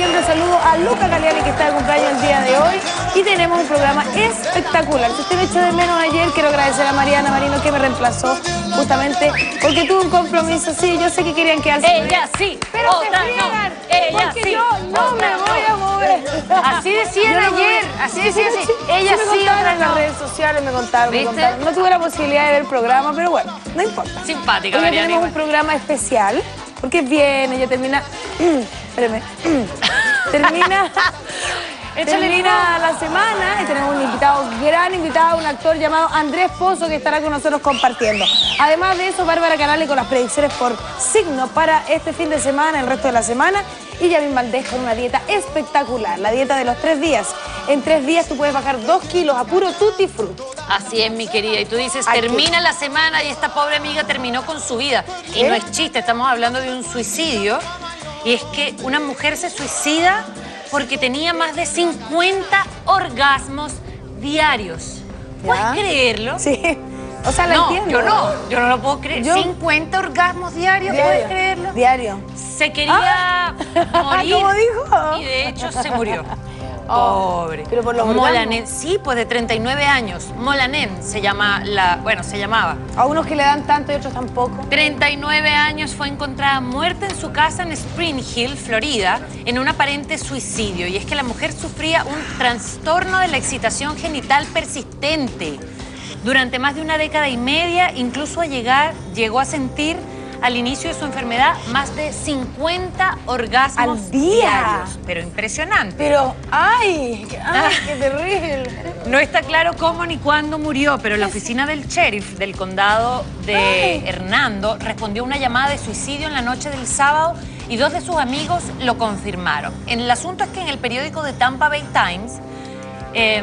siempre, saludo a Luca Galeani que está de cumpleaños el día de hoy. Y tenemos un programa espectacular. Si usted me echó de menos ayer, quiero agradecer a Mariana Marino que me reemplazó justamente porque tuve un compromiso. Sí, yo sé que querían quedarse. Ella sí, Pero otra te no. Ella porque sí, yo no me voy a mover. Así decían no me ayer, así decían, Sí, así. Ella me sí, contaron otra en las redes sociales, me contaron, me contaron. No tuve la posibilidad de ver el programa, pero bueno, no importa. Simpática, Hoy Mariana, tenemos un igual. programa especial, porque viene, ya termina... Espérame. termina... Termina la semana y tenemos un invitado, gran invitado, un actor llamado Andrés Pozo que estará con nosotros compartiendo. Además de eso, Bárbara Canales con las predicciones por signo para este fin de semana, el resto de la semana. Y Yamil Valdés con una dieta espectacular, la dieta de los tres días. En tres días tú puedes bajar dos kilos a puro tutti frutti. Así es, mi querida. Y tú dices, termina la semana y esta pobre amiga terminó con su vida. Y no es chiste, estamos hablando de un suicidio. Y es que una mujer se suicida porque tenía más de 50 orgasmos diarios. ¿Puedes ¿Ya? creerlo? Sí, o sea, la no, entiendo. yo no, yo no lo puedo creer. Yo- 50 orgasmos diarios, ¿puedes creerlo? Diario. Se quería morir. ¿Cómo dijo? Y de hecho se murió. Oh, Pobre. pero por los Molanen, sí, pues de 39 años. Molanen se llama la, bueno, se llamaba. A unos que le dan tanto y otros tampoco. 39 años fue encontrada muerta en su casa en Spring Hill, Florida, en un aparente suicidio. Y es que la mujer sufría un trastorno de la excitación genital persistente. Durante más de una década y media, incluso a llegar, llegó a sentir al inicio de su enfermedad más de 50 orgasmos ¿Al día? diarios. Pero impresionante. Pero, ay, ay, qué terrible. No está claro cómo ni cuándo murió, pero la oficina del sheriff del condado de Ay. Hernando respondió a una llamada de suicidio en la noche del sábado y dos de sus amigos lo confirmaron. El asunto es que en el periódico de Tampa Bay Times eh,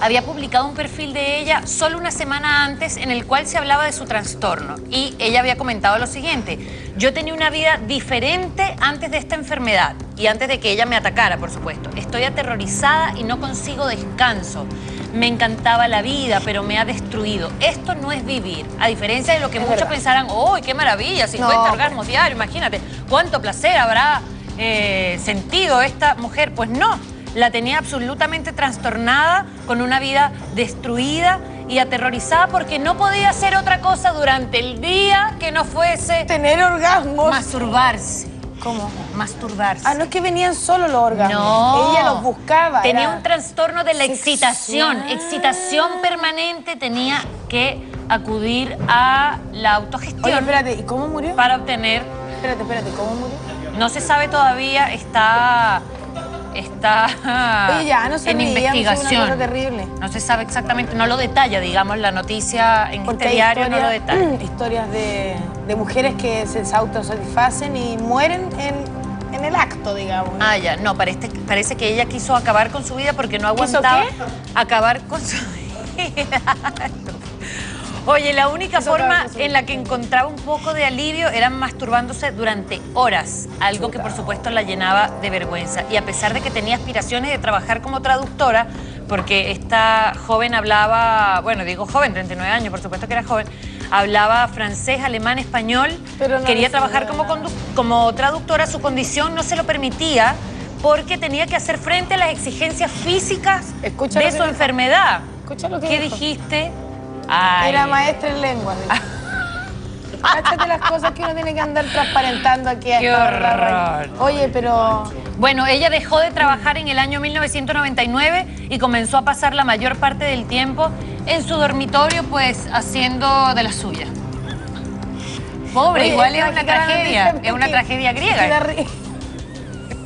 había publicado un perfil de ella solo una semana antes en el cual se hablaba de su trastorno y ella había comentado lo siguiente, yo tenía una vida diferente antes de esta enfermedad y antes de que ella me atacara, por supuesto. Estoy aterrorizada y no consigo descanso. Me encantaba la vida, pero me ha destruido. Esto no es vivir. A diferencia de lo que Es muchos verdad. pensarán, ¡oh, qué maravilla! 50 No. orgasmos diarios, imagínate. ¿Cuánto placer habrá eh, sentido esta mujer? Pues no, la tenía absolutamente trastornada, con una vida destruida y aterrorizada porque no podía hacer otra cosa durante el día que no fuese Tener orgasmos. masturbarse. ¿Cómo? Masturbarse. Ah, no es que venían solo los orgasmos. No. Ella los buscaba. Tenía era- un trastorno de la sexual. excitación. Excitación permanente. Tenía que acudir a la Oye, autogestión espérate, ¿y cómo murió? para obtener. Espérate, espérate, ¿cómo murió? No se sabe todavía, está. Está Oye, ya, no se en no una investigación. cosa terrible. No se sabe exactamente, no lo detalla, digamos, la noticia en Porque este diario no lo detalla. historias de, de mujeres que se autosatisfacen y mueren en, en el acto, digamos. Ah, ya, no, parece, parece que ella quiso acabar con su vida porque no ¿Quiso aguantaba qué? acabar con su vida. Oye, la única forma en la que encontraba un poco de alivio era masturbándose durante horas, algo que por supuesto la llenaba de vergüenza. Y a pesar de que tenía aspiraciones de trabajar como traductora, porque esta joven hablaba, bueno, digo joven, 39 años, por supuesto que era joven, hablaba francés, alemán, español, Pero no quería trabajar como, traductora, su condición no se lo permitía porque tenía que hacer frente a las exigencias físicas Escucha de su enfermedad. Escucha lo que ¿Qué dijo. dijiste? Ay. Era maestra en lengua. Cáchate las cosas que uno tiene que andar transparentando aquí. a Qué horror. Oye, pero... Bueno, ella dejó de trabajar en el año 1999 y comenzó a pasar la mayor parte del tiempo en su dormitorio, pues haciendo de la suya. Pobre, Oye, igual es una tragedia, es una tragedia Es griega. ri-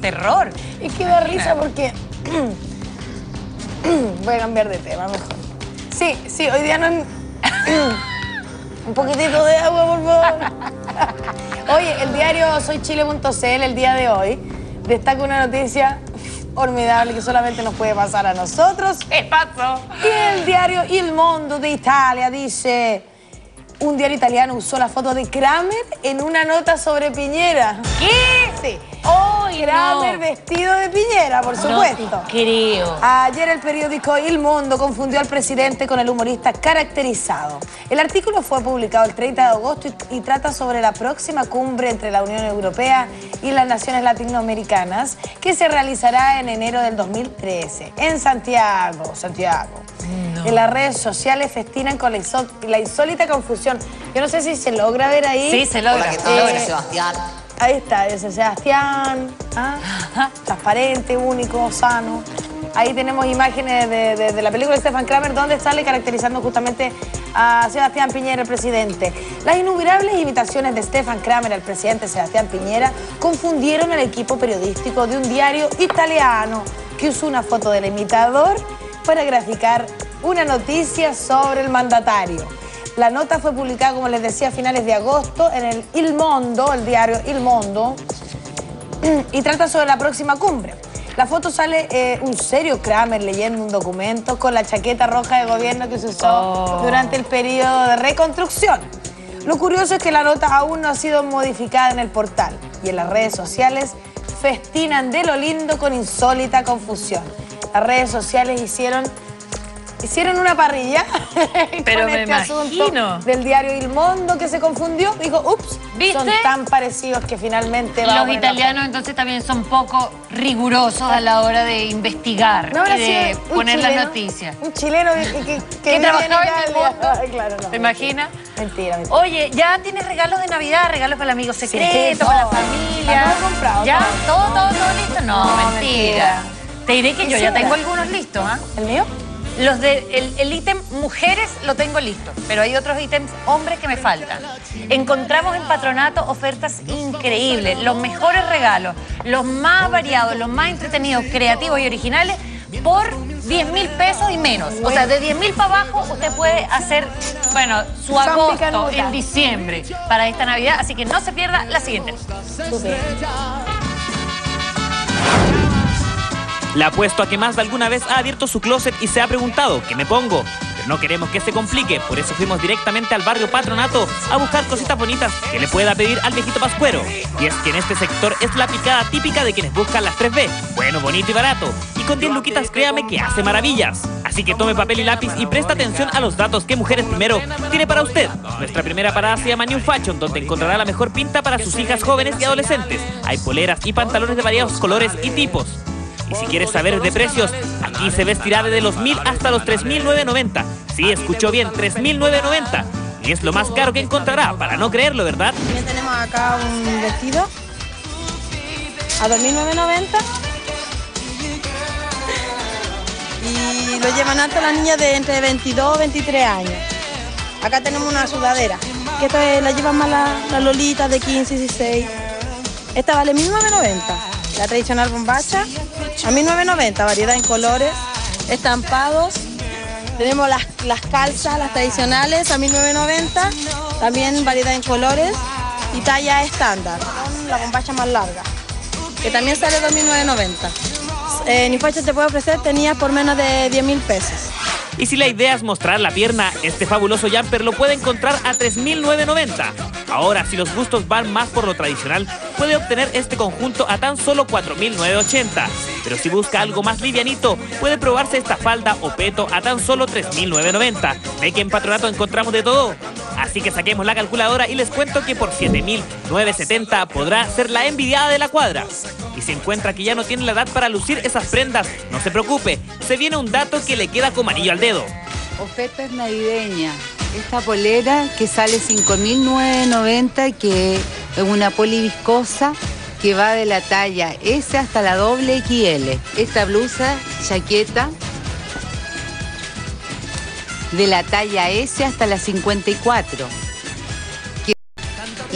Terror. es que da risa porque... Voy a cambiar de tema mejor. Sí, sí, hoy día no es... Un poquitito de agua, por favor. Oye, el diario soychile.cl el día de hoy destaca una noticia formidable que solamente nos puede pasar a nosotros. ¿Qué pasó? Y el diario Il Mondo de Italia dice, un diario italiano usó la foto de Kramer en una nota sobre Piñera. ¿Qué? sí. Oh, Kramer vestido de Piñera, por supuesto. No creo. Ayer el periódico Il Mundo confundió al presidente con el humorista caracterizado. El artículo fue publicado el 30 de agosto y, y trata sobre la próxima cumbre entre la Unión Europea y las naciones latinoamericanas que se realizará en enero del 2013 en Santiago, Santiago. En las redes sociales festinan con la, la insólita confusión. Yo no sé si se logra ver ahí. Sí, se logra. Hola, ¿qué se tal? logra. Sebastián. Ahí está, ese Sebastián, ¿ah? transparente, único, sano. Ahí tenemos imágenes de, de- de la película de Stefan Kramer, donde sale caracterizando justamente a Sebastián Piñera, el presidente. Las innumerables imitaciones de Stefan Kramer al presidente Sebastián Piñera confundieron al equipo periodístico de un diario italiano que usó una foto del imitador para graficar una noticia sobre el mandatario. La nota fue publicada, como les decía, a finales de agosto en el Il Mondo, el diario Il Mondo, y trata sobre la próxima cumbre. La foto sale eh, un serio Kramer leyendo un documento con la chaqueta roja de gobierno que se usó Oh. durante el periodo de reconstrucción. Lo curioso es que la nota aún no ha sido modificada en el portal y en las redes sociales festinan de lo lindo con insólita confusión. Las redes sociales hicieron hicieron una parrilla Pero con me este asunto imagino. del diario Il Mondo que se confundió. Dijo, ups, ¿Viste? son tan parecidos que finalmente vamos a Los poner la italianos entonces también son poco rigurosos a la hora de investigar No habrá y de sido un poner las chileno, noticias. Un chileno que, que, que ¿Que vive trabajaba en Italia. el mundo? Ay, claro, no. ¿Te imaginas? Mentira, mentira. Oye, ya tienes regalos de Navidad, regalos para el amigo secreto, para la familia. Está todo comprado, ¿Ya? todo. ¿Todo, todo, todo listo? No, No, mentira. mentira. Te diré que yo ya Segura. tengo algunos listos, ¿ah? ¿El mío? Los de el, el ítem mujeres lo tengo listo, pero hay otros ítems hombres que me faltan. Encontramos en Patronato ofertas increíbles, los mejores regalos, los más variados, los más entretenidos, creativos y originales por 10 mil pesos y menos. O sea, de 10 mil para abajo usted puede hacer, bueno, su agosto en diciembre para esta Navidad, así que no se pierda la siguiente. Le apuesto a que más de alguna vez ha abierto su closet y se ha preguntado, ¿qué me pongo? Pero no queremos que se complique, por eso fuimos directamente al barrio Patronato a buscar cositas bonitas que le pueda pedir al viejito Pascuero. Y es que en este sector es la picada típica de quienes buscan las 3B, bueno, bonito y barato. Y con 10 luquitas créame que hace maravillas. Así que tome papel y lápiz y presta atención a los datos que Mujeres Primero tiene para usted. Nuestra primera parada se llama New Fashion, donde encontrará la mejor pinta para sus hijas jóvenes y adolescentes. Hay poleras y pantalones de variados colores y tipos. Y si quieres saber de precios, aquí se vestirá desde los 1000 hasta los 3990. Sí, escuchó bien, 3990. Y es lo más caro que encontrará, para no creerlo, ¿verdad? También tenemos acá un vestido a 2.990 y lo llevan alto las niñas de entre 22 y 23 años. Acá tenemos una sudadera, que esta es- la llevan más las la lolitas de 15 y 16. Esta vale 1.990, la tradicional bombacha a 1.990, variedad en colores, estampados. Tenemos las, las calzas, las tradicionales a 1.990, también variedad en colores y talla estándar, la bombacha más larga, que también sale 2.990. Eh, En Ifacha te puede ofrecer tenías por menos de 10 mil pesos. Y si la idea es mostrar la pierna, este fabuloso jumper lo puede encontrar a 3.990. Ahora, si los gustos van más por lo tradicional, puede obtener este conjunto a tan solo 4.980. Pero si busca algo más livianito, puede probarse esta falda o peto a tan solo 3.990. Ve que en Patronato encontramos de todo. Así que saquemos la calculadora y les cuento que por 7.970 podrá ser la envidiada de la cuadra. Y si encuentra que ya no tiene la edad para lucir esas prendas, no se preocupe, se viene un dato que le queda como anillo al dedo. Ofertas navideñas. Esta polera que sale 5.990, que es una poliviscosa que va de la talla S hasta la doble XL. Esta blusa, chaqueta, de la talla S hasta la 54. que-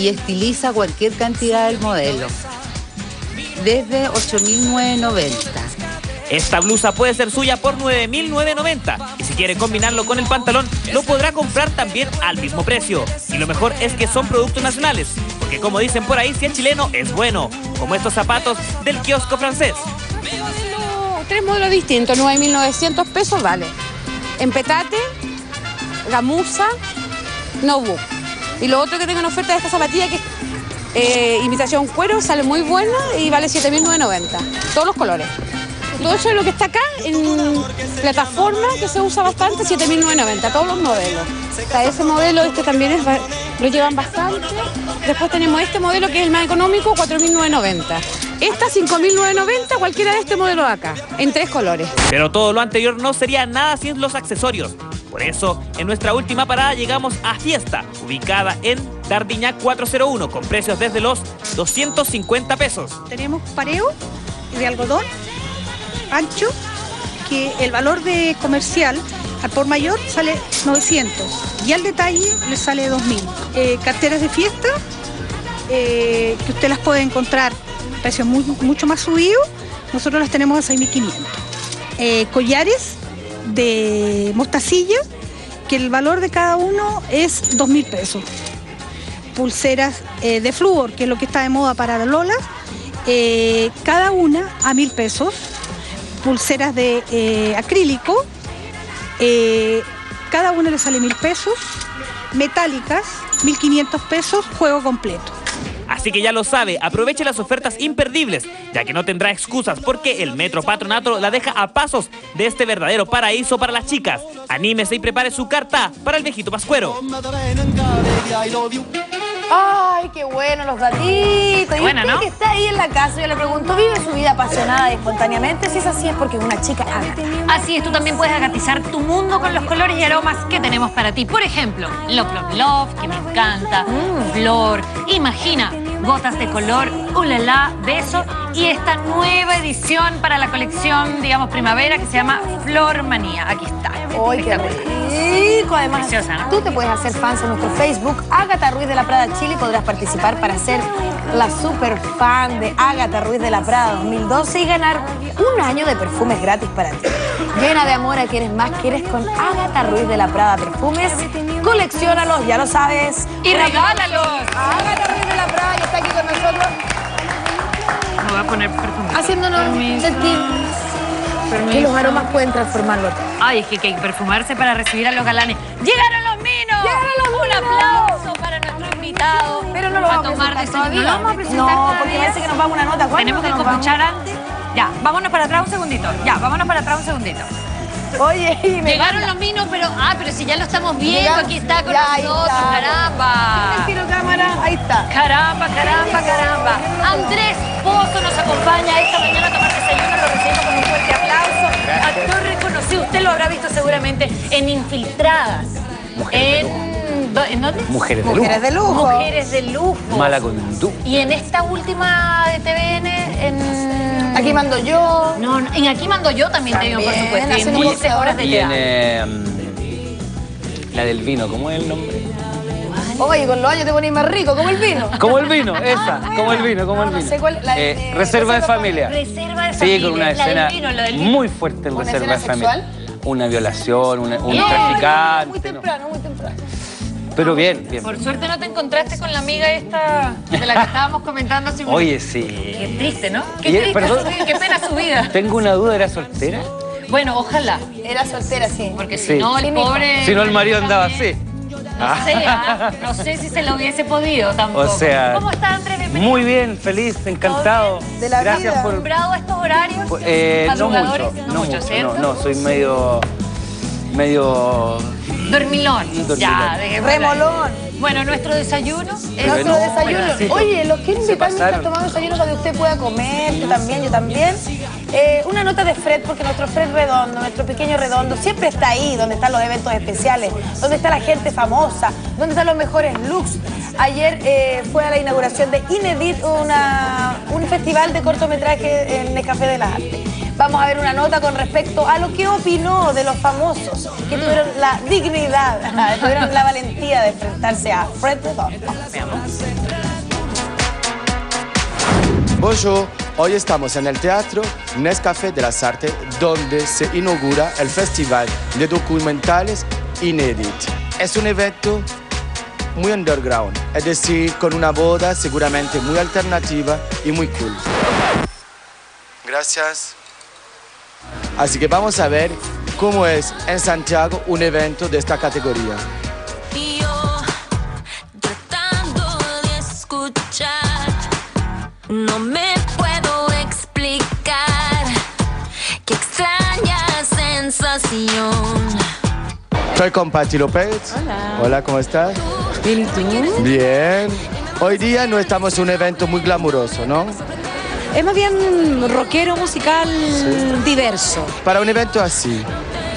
y estiliza cualquier cantidad del modelo. Desde 8.990. Esta blusa puede ser suya por 9.990 y si quiere combinarlo con el pantalón lo podrá comprar también al mismo precio. Y lo mejor es que son productos nacionales, porque como dicen por ahí, si es chileno es bueno, como estos zapatos del kiosco francés. Tres modelos distintos, 9.900 pesos vale. En petate, gamuza, notebook. Y lo otro que tengo en oferta es esta zapatilla que es eh, imitación cuero, sale muy buena y vale 7.990. Todos los colores. Todo eso es lo que está acá en plataforma que se usa bastante, 7.990, todos los modelos. O sea, ese modelo, este también es, lo llevan bastante. Después tenemos este modelo que es el más económico, 4.990. Esta 5.990, cualquiera de este modelo de acá, en tres colores. Pero todo lo anterior no sería nada sin los accesorios. Por eso, en nuestra última parada llegamos a Fiesta, ubicada en Dardiñac 401, con precios desde los 250 pesos. Tenemos pareo de algodón ancho, que el valor de comercial al por mayor sale 900 y al detalle le sale 2000. Eh, carteras de fiesta, eh, que usted las puede encontrar a precios mucho más subidos, nosotros las tenemos a 6500. Eh, collares de mostacilla, que el valor de cada uno es 2000 pesos pulseras de flúor, que es lo que está de moda para las lolas, eh, cada una a mil pesos, pulseras de eh, acrílico, eh, cada una le sale mil pesos, metálicas, 1500 pesos, juego completo. Así que ya lo sabe, aproveche las ofertas imperdibles, ya que no tendrá excusas porque el Metro Patronato la deja a pasos de este verdadero paraíso para las chicas. Anímese y prepare su carta para el viejito pascuero. Ay, qué bueno los gatitos. Y Buena, usted ¿no? que está ahí en la casa, yo le pregunto, ¿vive su vida apasionada y espontáneamente? Si es así, es porque es una chica ágata. Así es, tú también puedes agatizar tu mundo con los colores y aromas que tenemos para ti. Por ejemplo, Love Love Love, que me encanta, Flor, Imagina, Gotas de Color, Ulala, Beso y esta nueva edición para la colección, digamos, primavera que se llama Flor Manía. Aquí está. ¡Ay, qué rico! Además, Preciosa, ¿no? tú te puedes hacer fans en nuestro Facebook, Ágata Ruiz de la Prada Chile, y podrás participar para ser la super fan de Ágata Ruiz de la Prada 2012 y ganar un año de perfumes gratis para ti. Llena de amor a quienes más quieres con Ágata Ruiz de la Prada Perfumes. Colecciónalos, ya lo sabes. ¡Y Una- regálalos! Ruiz de la Prada, que está aquí con nosotros, Me voy a poner perfume. haciéndonos Permiso. sentir que los aromas pueden transformarlo. Ay, es que hay que perfumarse para recibir a los galanes. ¡Llegaron los minos! ¡Llegaron los Un minos! aplauso para nuestro invitado. Pero no lo vamos a tomar presentar desayuno. todavía. ¿No lo vamos a presentar No, todavía? porque parece que nos vamos una nota. ¿Cuál Tenemos que nota nos vamos? escuchar antes. Ya, vámonos para atrás un segundito. Ya, vámonos para atrás un segundito. Oye, y me Llegaron manda- los minos, pero. Ah, pero si ya lo estamos viendo, aquí está con Ya, nosotros. está. Caramba. El tiro cámara, ahí está. Caramba, caramba, caramba. Andrés Pozo nos acompaña esta mañana a tomar desayuno. Lo recibimos con un fuerte aplauso. Actor reconocido. Usted lo habrá visto seguramente en Infiltradas. en, ¿do- ¿En dónde? Mujeres de lujo. Mujeres de lujo. Mujeres de lujo. Mala conducta. Y en esta última de TVN, en. Aquí mando yo. No, no, en Aquí Mando Yo también, te digo, por supuesto. Y 15 horas de Y en eh, la del vino, ¿cómo es el nombre? Oye, con los años te pones más rico, como el vino. Como el vino, esa, como el vino, como el No, no vino. sé cuál- la de- Eh, de- reserva de familia. Reserva de Sí, familia. con una la escena del vino, la del vino. muy fuerte en ¿Una reserva de familia. Una violación, una- un No, traficante. Muy ¿no? temprano, muy temprano. Pero bien, bien. Por suerte no te encontraste con la amiga esta de la que estábamos comentando hace un Oye, Qué sí. triste, ¿no? Qué Y, triste, perdón. su vida, qué pena su vida. Tengo una duda, ¿era soltera? Bueno, ojalá, Era soltera, sí. porque si Sí. no, el pobre... Si no, el marido andaba así. No sé, ¿ah? no sé si se lo hubiese podido tampoco. O sea, ¿Cómo está Andrés? Bienvenido. Muy bien, feliz, encantado. De la Gracias vida. por. ¿Acostumbrado a estos horarios? eh, no mucho, No, no mucho, mucho, ¿cierto? no, no, soy medio. Medio. Dormilón. Dormilón. Ya. Remolón. Bueno, nuestro desayuno es... Nuestro no, desayuno. sí. Oye, los invitar mientras pasaron. tomamos desayuno para que usted pueda comer, tú también, yo también. Eh, una nota de Fred, porque nuestro Fred Redondo, nuestro pequeño Redondo, siempre está ahí, donde están los eventos especiales, donde está la gente famosa, donde están los mejores looks. Ayer eh, fue a la inauguración de Inedit, una, un festival de cortometraje en el Café de las Artes. Vamos a ver una nota con respecto a lo que opinó de los famosos que tuvieron la dignidad, tuvieron la valentía de enfrentarse a Fred Redondo. Bonjour, hoy estamos en el Teatro Nescafé de las Artes, donde se inaugura el Festival de Documentales Inédit. Es un evento muy underground, es decir, con una boda seguramente muy alternativa y muy cool. Gracias. Así que vamos a ver cómo es en Santiago un evento de esta categoría. Y yo tratando de escuchar No me puedo explicar qué extraña sensación. Estoy con Patti López. Hola. Hola, ¿cómo estás? Bien, ¿y tú? Bien. Hoy día no estamos en un evento muy glamuroso, ¿no? Es más bien rockero musical diverso. Para un evento así,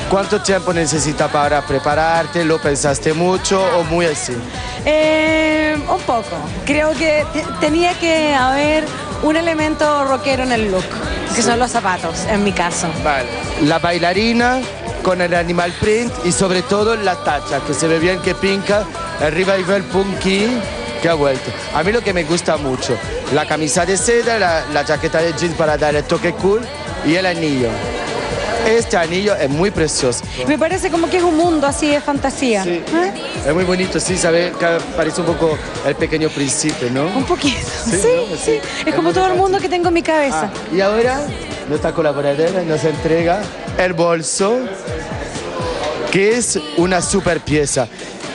¿cuánto tiempo necesitas para prepararte? ¿Lo pensaste mucho o muy así? Eh, un poco. Creo que te- tenía que haber un elemento rockero en el look, que son los zapatos, en mi caso. Vale. La bailarina con el animal print y sobre todo la tacha, que se ve bien que pinca, el revival punky que ha vuelto. A mí lo que me gusta mucho, la camisa de seda, la, la chaqueta de jeans para dar el toque cool y el anillo. Este anillo es muy precioso. Me parece como que es un mundo así de fantasía. Sí. ¿Eh? Es muy bonito, sí, ¿sabes? Que parece un poco el pequeño príncipe, ¿no? Un poquito. Sí, Sí. ¿no? Sí. Es como todo el mundo que tengo en mi cabeza. Ah, y ahora nuestra colaboradora nos entrega el bolso, que es una super pieza.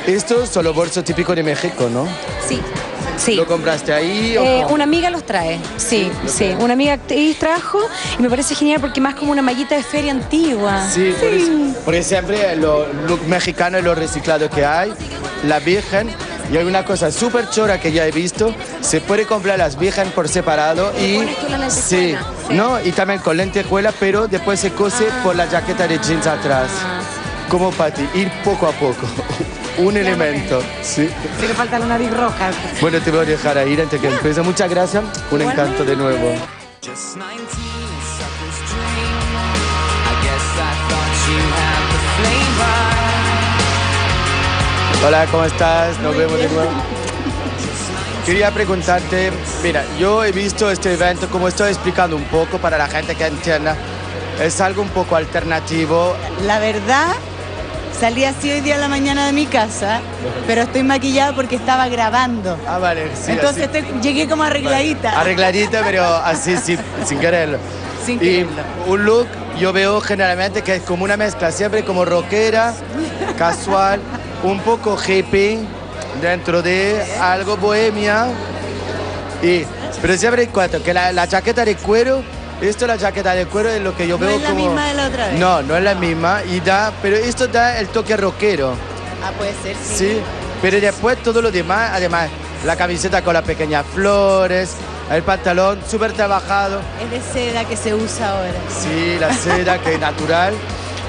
Estos son los bolsos típicos de México, ¿no? Sí. Sí. ¿Lo compraste ahí? o Eh, una amiga los trae, sí, sí. Una amiga actriz trajo y me parece genial porque más como una mallita de feria antigua. Sí, por eso- porque siempre los look mexicanos y los reciclados que hay, la Virgen, y hay una cosa súper chora que ya he visto, se puede comprar las Virgen por separado y... sí. ¿no? Y también con lentejuela, pero después se cose por la jaqueta de jeans atrás. Como para ti, ir poco a poco. Un elemento, sí. Sí que falta la nariz roja. Bueno, te voy a dejar a ir antes que empiece. Muchas gracias. Un encanto de nuevo. Just 19 and suckers dream. I guess I thought you had the flavor. Hola, ¿cómo estás? Nos vemos de nuevo. Quería preguntarte, mira, yo he visto este evento, como estoy explicando un poco para la gente que entienda, es algo un poco alternativo. La verdad, salí así hoy día a la mañana de mi casa, pero estoy maquillada porque estaba grabando. Ah, vale, sí, Entonces así. estoy- llegué como arregladita. Arregladita, pero así, sin, sin quererlo. Sin y quererlo. un look, yo veo generalmente que es como una mezcla, siempre como rockera, casual, un poco hippie, dentro de algo bohemia. Y, pero siempre cuento que la, la chaqueta de cuero, esto la chaqueta de cuero es lo que yo No veo es la como... misma de la otra vez. No, no es la misma, y da, pero esto da el toque rockero. Ah, puede ser, sí. Sí, pero después todo lo demás, además, la camiseta con las pequeñas flores, el pantalón súper trabajado, Es de seda que se usa ahora. sí, la seda que es natural,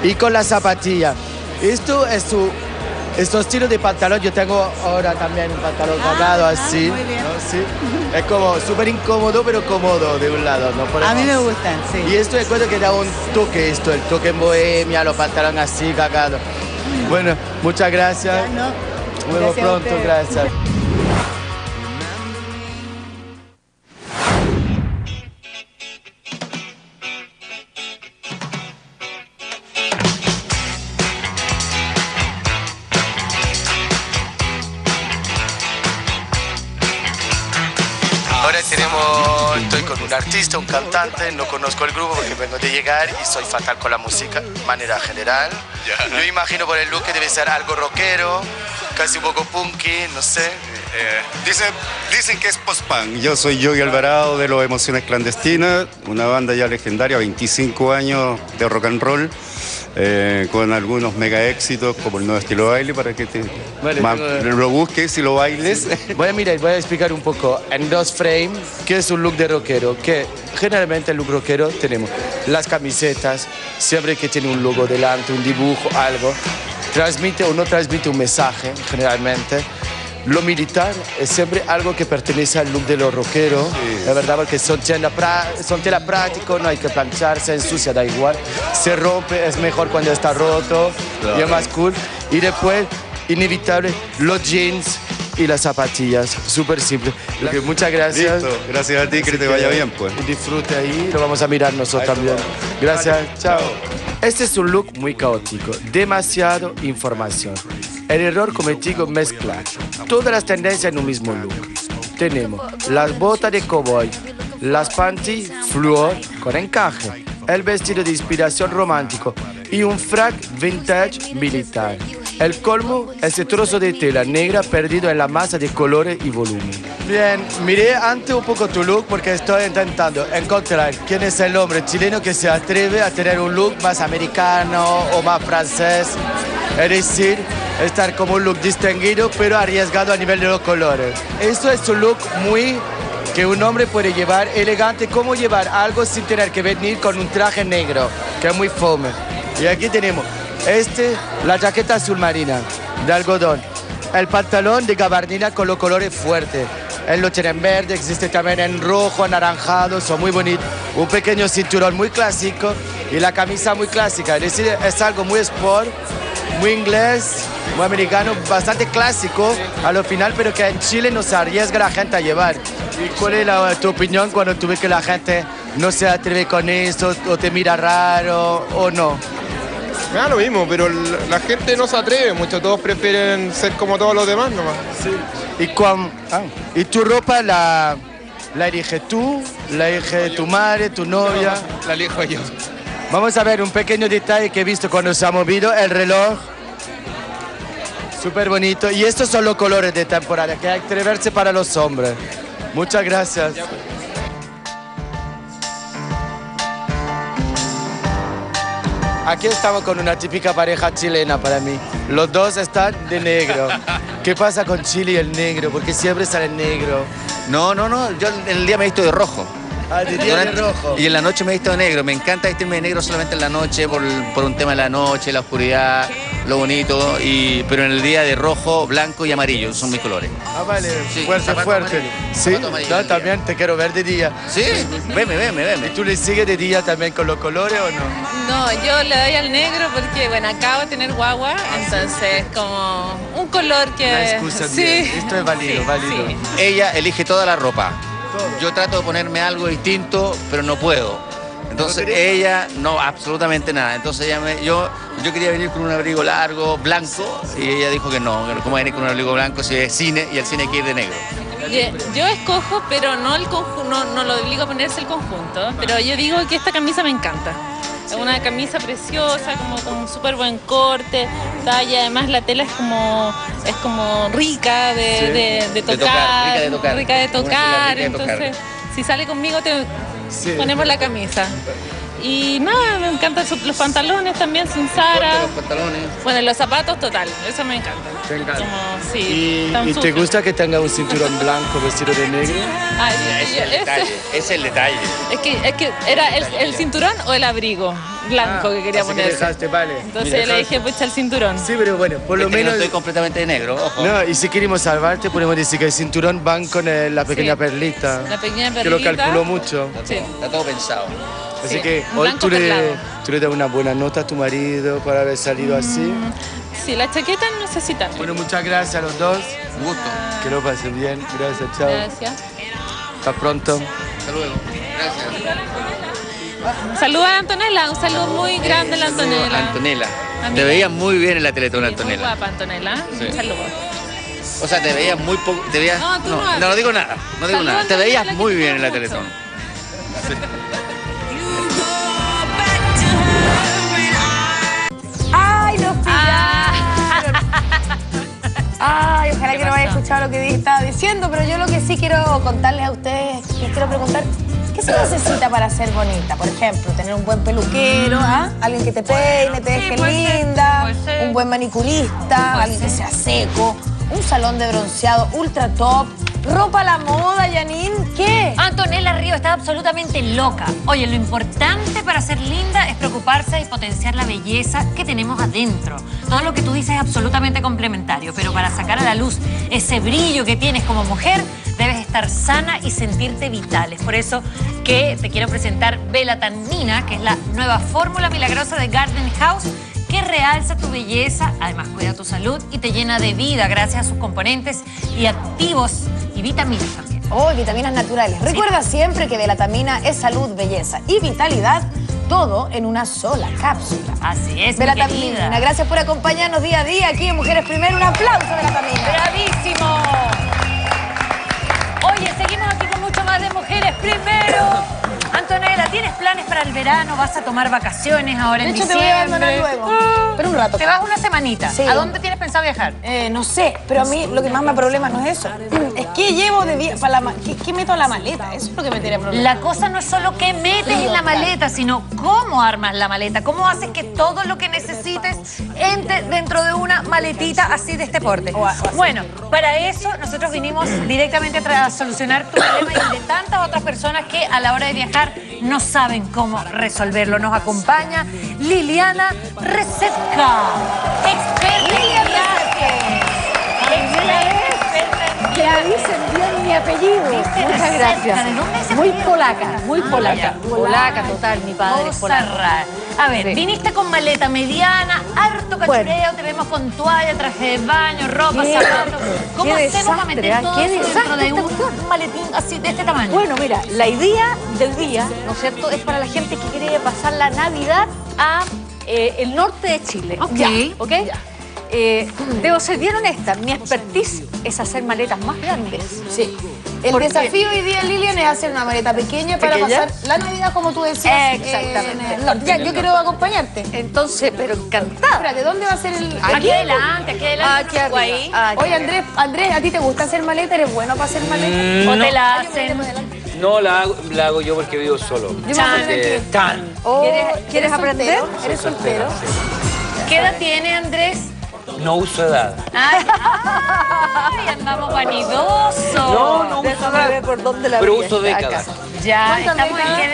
y con la zapatilla. Esto es su, estos estilos de pantalón, yo tengo ahora también un pantalón colgado así, muy bien. ¿no? Sí. es como súper incómodo, pero cómodo de un lado, A mí me gustan, sí. y esto es cosa que da un toque, esto, el toque en bohemia, los pantalones así, cagados. Bueno, muchas gracias. Ya, no. Nos vemos pronto, gracias. conozco el grupo porque vengo de llegar y soy fatal con la música, de manera general. Yo imagino por el look que debe ser algo rockero, casi un poco punky, no sé. Eh, dicen, dicen que es post-punk. Yo soy Yogi Alvarado de Los Emociones Clandestinas, una banda ya legendaria, 25 años de rock and roll, eh, con algunos mega éxitos como el nuevo estilo baile para que te Vale, lo busques y lo bailes. Voy a mirar, voy a explicar un poco en dos frames qué es un look de rockero. Que generalmente el look rockero tenemos las camisetas, siempre que tiene un logo delante, un dibujo, algo, transmite o no transmite un mensaje generalmente. Lo militar es siempre algo que pertenece al look de los rockeros, es verdad, porque son tela, son tela práctico, no hay que planchar, se ensucia, da igual. Se rompe, es mejor cuando está roto y es más cool. Y después, inevitable, los jeans y las zapatillas, súper simple. Muchas gracias. Listo, gracias a ti, que te vaya bien, pues. Disfrute ahí, lo vamos a mirar nosotros también. Gracias, chao. Este es un look muy caótico, demasiado información. El error cometido es mezclar todas las tendencias en un mismo look. Tenemos las botas de cowboy, las panty fluor con encaje, el vestido de inspiración romántico y un frac vintage militar. El colmo, ese trozo de tela negra perdido en la masa de colores y volumen. Bien, miré antes un poco tu look porque estoy intentando encontrar quién es el hombre chileno que se atreve a tener un look más americano o más francés. Es decir, estar como un look distinguido pero arriesgado a nivel de los colores. Esto es un look muy que un hombre puede llevar elegante, como llevar algo sin tener que venir con un traje negro, que es muy fome. Y aquí tenemos este, la chaqueta azul marina de algodón, el pantalón de gabardina con los colores fuertes. Él lo tiene en verde, existe también en rojo, anaranjado, son muy bonitos. Un pequeño cinturón muy clásico y la camisa muy clásica. Es decir, es algo muy sport, muy inglés, muy americano, bastante clásico a lo final, pero que en Chile no se arriesga la gente a llevar. ¿Y cuál es la- tu opinión cuando tú ves que la gente no se atreve con eso o te mira raro o no? Me da lo mismo, pero la gente no se atreve mucho, todos prefieren ser como todos los demás nomás. ¿Y, cuan- ah, ¿y tu ropa la, la elige tú, la elige tu madre, tu novia? la elijo yo. Vamos a ver un pequeño detalle que he visto cuando se ha movido, el reloj. Súper bonito. Y estos son los colores de temporada, que hay que atreverse para los hombres. Muchas gracias. Aquí estamos con una típica pareja chilena para mí. Los dos están de negro. ¿Qué pasa con Chile y el negro? Porque siempre sale el negro. No, no, no, yo en el día me he visto de rojo. Ah, Durante- rojo. Y en la noche me he visto de negro. Me encanta vestirme de negro solamente en la noche por, por un tema de la noche, la oscuridad, lo bonito. Y, pero en el día de rojo, blanco y amarillo son mis colores. Ah, vale, Sí, fuerte, fuerte. amarillo, Sí, no, día. también te quiero ver de día. Sí, veme, veme, veme. ¿Y tú le sigues de día también con los colores o no? No, yo le doy al negro porque, bueno, acabo de tener guagua, entonces como un color que... Una excusa sí. Esto es válido, Sí, válido. sí. Ella elige toda la ropa. Yo trato de ponerme algo distinto, pero no puedo. Entonces ella, no, absolutamente nada. Entonces ella me, yo, yo quería venir con un abrigo largo, blanco, y ella dijo que no, que cómo venir con un abrigo blanco si es cine y el cine hay que ir de negro. Yo escojo, pero no, el conju- no, no lo obligo a ponerse el conjunto, pero yo digo que esta camisa me encanta. Es una camisa preciosa, como con un súper buen corte, talla, además la tela es como, es como rica de, Sí. de- de De tocar, tocar, rica de tocar. rica de Una tela tocar, rica de tocar. entonces si sale conmigo te ponemos la camisa. Y nada, me encantan su- los pantalones también sin Sara. Los pantalones. Bueno, los zapatos total, eso me encanta. Te encanta. Como, sí, ¿Y, te gusta que tenga un cinturón blanco vestido de negro? Yo- es el detalle. ese- Ese es el detalle. es que, es que era el, el cinturón o el abrigo blanco que quería Ah, Así que dejaste, vale. Entonces Mira, le dije, pucha, el cinturón. Sí, pero bueno, por lo Este que no menos... estoy completamente de negro, ojo. No, y si queremos salvarte, podemos decir que el cinturón van con eh, la pequeña Sí. perlita. La pequeña Que lo perlita. calculó mucho. Sí. Está todo pensado. Así Sí, que hoy tú le, tú le das una buena nota a tu marido por haber salido así. Sí, la chaqueta tanto. Bueno, muchas gracias a los dos. Un gusto. Que lo pasen bien. Gracias, chao. Gracias. Hasta pronto. Hasta luego. Gracias. Un saludo a Antonella, un saludo muy grande a la Antonella. Antonella. Amiga. Te veías muy bien en la Teletón, Muy Antonella. guapa Antonella. Sí. Un saludo. O sea, te veías muy poco. Te veías, No, tú no no, no, no digo nada. No digo Saluda nada. Te veías muy bien en la quiero Teletón. ¡Ay, ojalá que no haya escuchado lo que estaba diciendo, pero yo lo que sí quiero contarles a ustedes, les quiero preguntar, ¿qué se necesita para ser bonita? Por ejemplo, tener un buen peluquero, ¿ah? alguien que te peine, te deje ser, linda, ser. un buen manicurista, alguien que sea seco, un salón de bronceado ultra top, ropa a la moda, Janine, ¿qué? Antonella Río está absolutamente loca. Oye, lo importante para ser linda es preocuparse y potenciar la belleza que tenemos adentro. Todo lo que tú dices es absolutamente complementario, pero para sacar a la luz ese brillo que tienes como mujer, debes estar sana y sentirte vital. Es por eso que te quiero presentar Belatanina, que es la nueva fórmula milagrosa de Garden House que realza tu belleza, además cuida tu salud y te llena de vida gracias a sus componentes y activos y vitaminas también. Oh, y vitaminas naturales. Recuerda siempre que Belatamina es salud, belleza y vitalidad, todo en una sola cápsula. Así es, mi Belatamina. querida. Gracias por acompañarnos día a día aquí en Mujeres Primero. Un aplauso, Belatamina. ¡Bravísimo! Oye, seguimos aquí con mucho más de Mujeres Primero. Antonella, ¿tienes planes para el verano? ¿Vas a tomar vacaciones ahora De en hecho, te voy a diciembre? abandonar luego. Ah, Pero un rato. Te vas una semanita. Sí. ¿A dónde tienes pensado viajar? Eh, no sé, pero a mí lo que más me problema no es eso. Es que llevo de via- para la ¿qué, qué meto a la maleta? Eso es lo que me tiene problema. La cosa no es solo qué metes en la maleta, sino cómo armas la maleta. ¿Cómo haces que todo lo que necesites entre dentro de una maletita así de este porte? Bueno, para eso nosotros vinimos directamente a, solucionar tu problema y de tantas otras personas que a la hora de viajar no saben cómo resolverlo. Nos acompaña Liliana Resetka, experta en viajes. Ya dicen bien mi apellido. Muchas gracias. ¿De dónde es ese Muy polaca, muy Ah, polaca. Polaca total, mi padre es rara. A ver, Sí. viniste con maleta mediana, harto cachureo, te vemos con toalla, traje de baño, ropa, zapatos. ¿Cómo hacemos para desastre, meter ¿ah? todo Qué eso dentro de un maletín así de este tamaño? Bueno, mira, la idea del día, ¿no es cierto?, es para la gente que quiere pasar la Navidad a eh, el norte de Chile. Ok. Ya, ¿ok? Eh, debo ser bien honesta, mi expertise es hacer maletas más grandes. Sí. El Porque- desafío hoy día, Lilian, es hacer una maleta pequeña para ¿Pequeña? pasar la Navidad, como tú decías. Exactamente. el norte. Ya, yo quiero acompañarte. Entonces, pero encantada. Espérate, ¿dónde va a ser el...? Aquí adelante, aquí adelante. Aquí arriba. ahí. Aquí Oye, Andrés, Andrés, ¿a ti te gusta hacer maleta? ¿Eres bueno para hacer maleta? ¿O no. te la hacen? adelante. No, la hago, la hago yo porque vivo solo. Yo que, poner aquí. tan. Oh, ¿Quieres- quieres ¿eres aprender? soltero? ¿Eres soltero? ¿Qué edad tiene Andrés? No uso edad. Ay, ay, andamos vanidosos. No, no uso edad. por dónde la Pero uso Acá. décadas. Ya,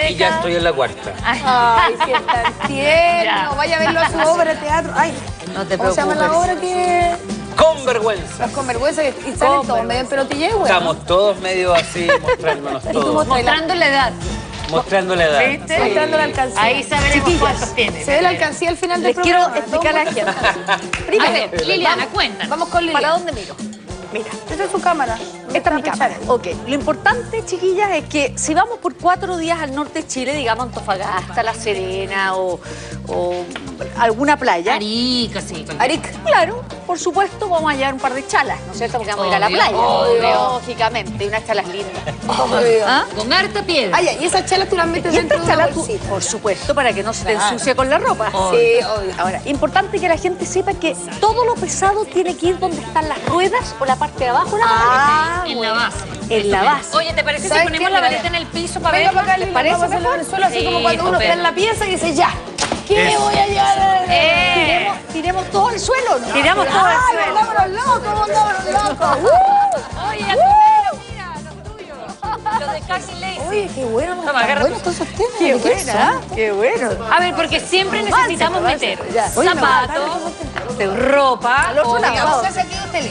Y ya estoy en la cuarta. Ay, qué tan tierno. Ya. Vaya a verlo a su obra de teatro. Ay, No te ¿cómo se llama la preocupes. obra que...? Con vergüenza. Con vergüenza y salen todos medio en pelotilla y bueno. Estamos todos medio así, mostrándonos todos. Mostrando la edad. Mostrando la edad. ¿Viste? Mostrando la alcancía. Ahí sabremos cuántos tiene. Se ve la alcancía al final del Les quiero explicar a la gente. A Primero, ver, Liliana, cuéntanos. Vamos con Lilian. ¿para dónde miro? Mira, Esta es su cámara. esta es mi cámara. Ok, lo importante, chiquillas, es que si vamos por cuatro días al norte de Chile, digamos Antofagasta, La Serena o, o alguna playa. Arica, sí. Arica, claro, por supuesto, vamos a llevar un par de chalas, ¿no es cierto? Porque vamos a ir a la playa. obvio. Lógicamente, unas chalas lindas. Obvio. ¿Ah? Con harta piedra. Ya, y esas chalas tú las metes Y dentro de una tú- por supuesto, para que no se te ensucie con la ropa. Obvio. Sí, obvio. Ahora, importante que la gente sepa que todo lo pesado tiene que ir donde están las ruedas o la parte de abajo la Ah, en bueno. la base. En la base. Oye, ¿te parece si ¿Sabes ponemos qué? la maleta en el piso para Venga acá, Lilian, parece vamos a hacerlo en el suelo, así Sí, como cuando uno está en la pieza y dice, ya, ¿qué Eso. voy a llevar? Eh. Tiremos, tiremos todo al suelo, ¿no? Tiramos todo ¡Ah, suelo. vámonos locos, vámonos locos! Oye, Antonella, mira, lo tuyo. Lo de Casi Lazy. Oye, qué bueno, están agarra buenos todos esos temas. Qué ¿de qué buena, qué bueno. A ver, porque siempre necesitamos meter no, zapatos, ropa, Al otro lado.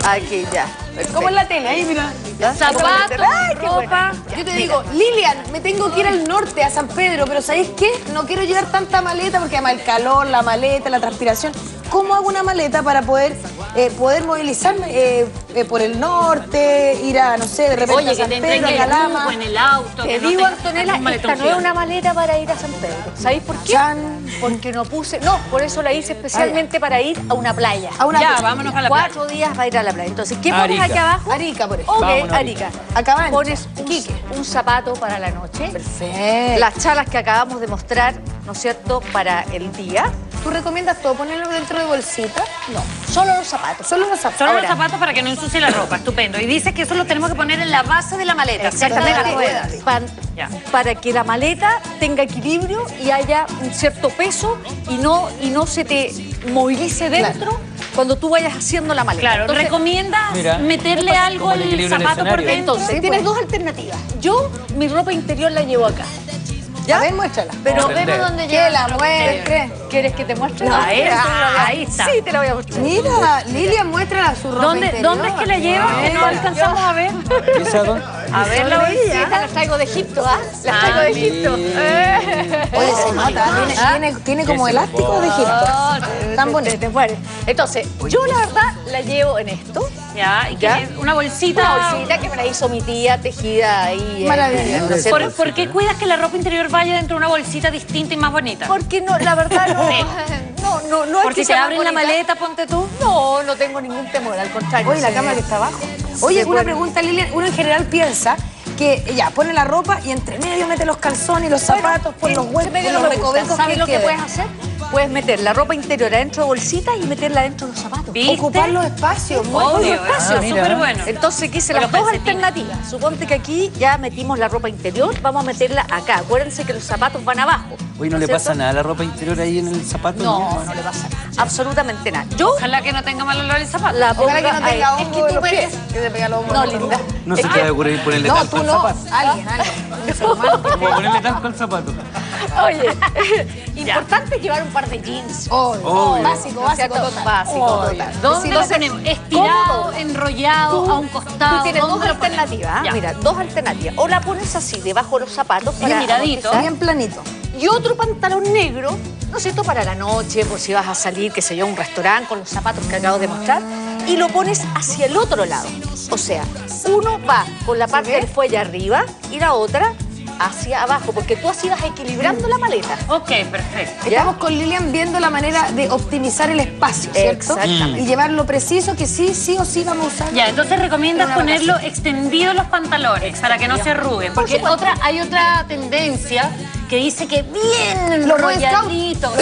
Aquí ya. Como en la tele, ahí mira. zapatos, Ay, qué ropa. Yo te digo, Lilian, me tengo que ir al norte, a San Pedro, pero ¿sabéis qué? No quiero llevar tanta maleta porque además el calor, la maleta, la transpiración. ¿Cómo hago una maleta para poder, eh, poder movilizarme eh, eh, por el norte, ir a, no sé, de repente Oye, a que San te Pedro, a el Calama? grupo en el auto. Te no digo, Antonella, maletón esta no es una maleta para ir a San Pedro. ¿Sabéis por qué? Chan. Porque no puse, no, por eso la hice especialmente para ir a una playa. A una Ya, playa. vámonos a la Cuatro días va a ir a la playa. Entonces, ¿qué pones Arica. Aquí abajo? Arica, por ejemplo. Ok, Vámonos, Arica. Pones un, un zapato para la noche. Perfecto. Las chalas que acabamos de mostrar, ¿no es cierto?, para el día. ¿Tú recomiendas todo ponerlo dentro de bolsita? No, solo los zapatos. Solo los zapatos. Solo Ahora. los zapatos para que no ensucie la ropa, estupendo. Y dices que eso lo tenemos que poner en la base de la maleta, cerca de las ruedas. Pan- Ya. para que la maleta tenga equilibrio y haya un cierto peso y no, y no se te movilice dentro cuando tú vayas haciendo la maleta. Claro, Entonces, ¿recomiendas Mira, meterle algo al zapato por escenario. dentro? Entonces, Sí, tienes pues. dos alternativas. Yo, mi ropa interior la llevo acá. A ver, muéstrala. Pero vemos dónde Que lleva la muestre. ¿Quieres que te muestre? No, Ahí ah, está. ahí está. Sí, te la voy a mostrar. Mira, Lilian, muéstrala su ropa ¿Dónde, interior. ¿Dónde es que la llevas? Que no alcanzamos a ver. A ver la bolsita. Esta la traigo de Egipto, ¿ah? La traigo Ah, de Egipto. Eh. Oye, se nota, tiene, tiene, tiene como elástico de Egipto. Ah, Tan bonito. te mueres. Entonces, yo la verdad la llevo en esto. Ya, y que ¿Ya? es una bolsita. Una bolsita que me la hizo mi tía tejida ahí. eh, Maravilloso. ¿no es ¿Por, qué cuidas que la ropa interior vaya dentro de una bolsita distinta y más bonita? Porque no, la verdad no, no, no, no es Porque que si te abren la maleta, ponte tú. No, no tengo ningún temor, al contrario. Oye, la cámara que está abajo. Oye, una pregunta, Lilian. Uno en general piensa que ya pone la ropa y entre medio mete los calzones y los zapatos por los huecos, medio por no los recovecos ¿Sabes que lo que puedes hacer? Puedes meter la ropa interior adentro de bolsitas y meterla dentro de los zapatos. Ocupar los espacios. muy bien. espacios, Ah, súper bueno. Entonces quise las dos alternativas. Suponte que aquí ya metimos la ropa interior, vamos a meterla acá. Acuérdense que los zapatos van abajo. Oye, ¿no le ¿cierto? pasa nada a la ropa interior ahí en el zapato? No, no le pasa nada. Absolutamente nada. Yo Ojalá que no tenga mal olor el zapato. la Ojalá que no ahí. tenga Es hongo que en tú puedes- pies. Que se pega los. No, linda. No se te va a ocurrir ponerle No, talco tú al no. zapato. Alguien, alguien. Un ser humano que- Como ponerle talco al zapato. Oye, importante llevar un par de jeans. Obvio. Básico, básico, ¿cierto? total. Básico, Obvio. total. ¿Dónde lo ponemos? ¿Estirado, cómodo. enrollado, Tú- a un costado? Tú tienes dos alternativas. Mira, dos alternativas. O la pones así, debajo de los zapatos para miradito. Bien planito. Y otro pantalón negro, ¿no es cierto? Para la noche, por si vas a salir, qué sé yo, a un restaurante con los zapatos que acabo de mostrar. Y lo pones hacia el otro lado. O sea, uno va con la parte del fuelle arriba y la otra hacia abajo, porque tú así vas equilibrando la maleta. Ok, perfecto. ¿Ya? Estamos con Lilian viendo la manera de optimizar el espacio, ¿cierto? Exactamente. Y llevarlo preciso que sí, sí o sí vamos a usar. Ya, entonces recomiendas ponerlo vacación. extendido los pantalones para que no se arruguen. Por Porque otra, hay otra tendencia que dice que bien enrolladito.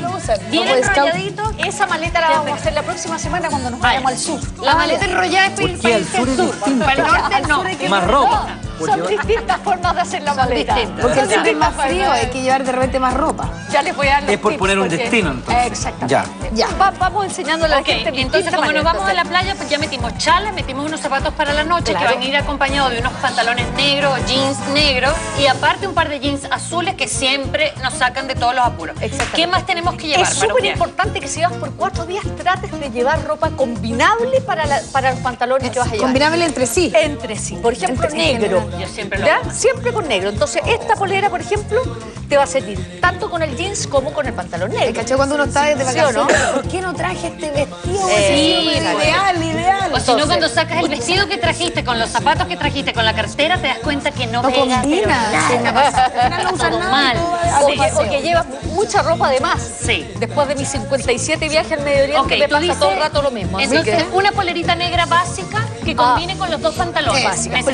lo usan. Bien enrolladito. Esa maleta la vamos a hacer la próxima semana cuando nos vayamos al sur. La maleta enrollada es para irse sur. Para el norte no. sur Son distintas formas de hacer la maleta. distintas. Porque el Son sur es más frío, hay que llevar de repente más ropa. Ya les voy a dar los Es por tips, poner un porque- destino, entonces. Exactamente. Ya. Ya. Va- vamos enseñándole a la Ok, gente entonces como nos maneras. vamos a la playa, pues ya metimos chala, metimos unos zapatos para la noche Claro. que van a ir acompañados de unos pantalones negros, jeans negros y aparte un par de jeans azules que siempre nos sacan de todos los apuros. Exactamente. ¿Qué más tenemos que llevar Es súper importante que si vas por cuatro días trates de llevar ropa combinable para, la- para los pantalones que vas a llevar. Combinable entre sí. Entre sí. Por ejemplo, Entre negro. Yo siempre lo ¿Ya? hago. Siempre con negro. Entonces, esta polera, por ejemplo, te va a servir tanto con el jeans como con el pantalón negro. ¿Cachai? Cuando uno está de ¿Sí o vacaciones, no? ¿por qué no traje este vestido? Eh, Sí, ideal, ideal. O si no, cuando sacas el vestido que trajiste, con los zapatos que trajiste, con la cartera, te das cuenta que no, No pega, combina. pero nada. no Todo nada, mal. todo O que, paseo. o que llevas mucha ropa de más. Sí. Después de mis 57 viajes al Medio Oriente Ok, me pasa dices, todo el rato lo mismo. así Entonces, que- una polerita negra básica que combine con los dos pantalones. Básicas.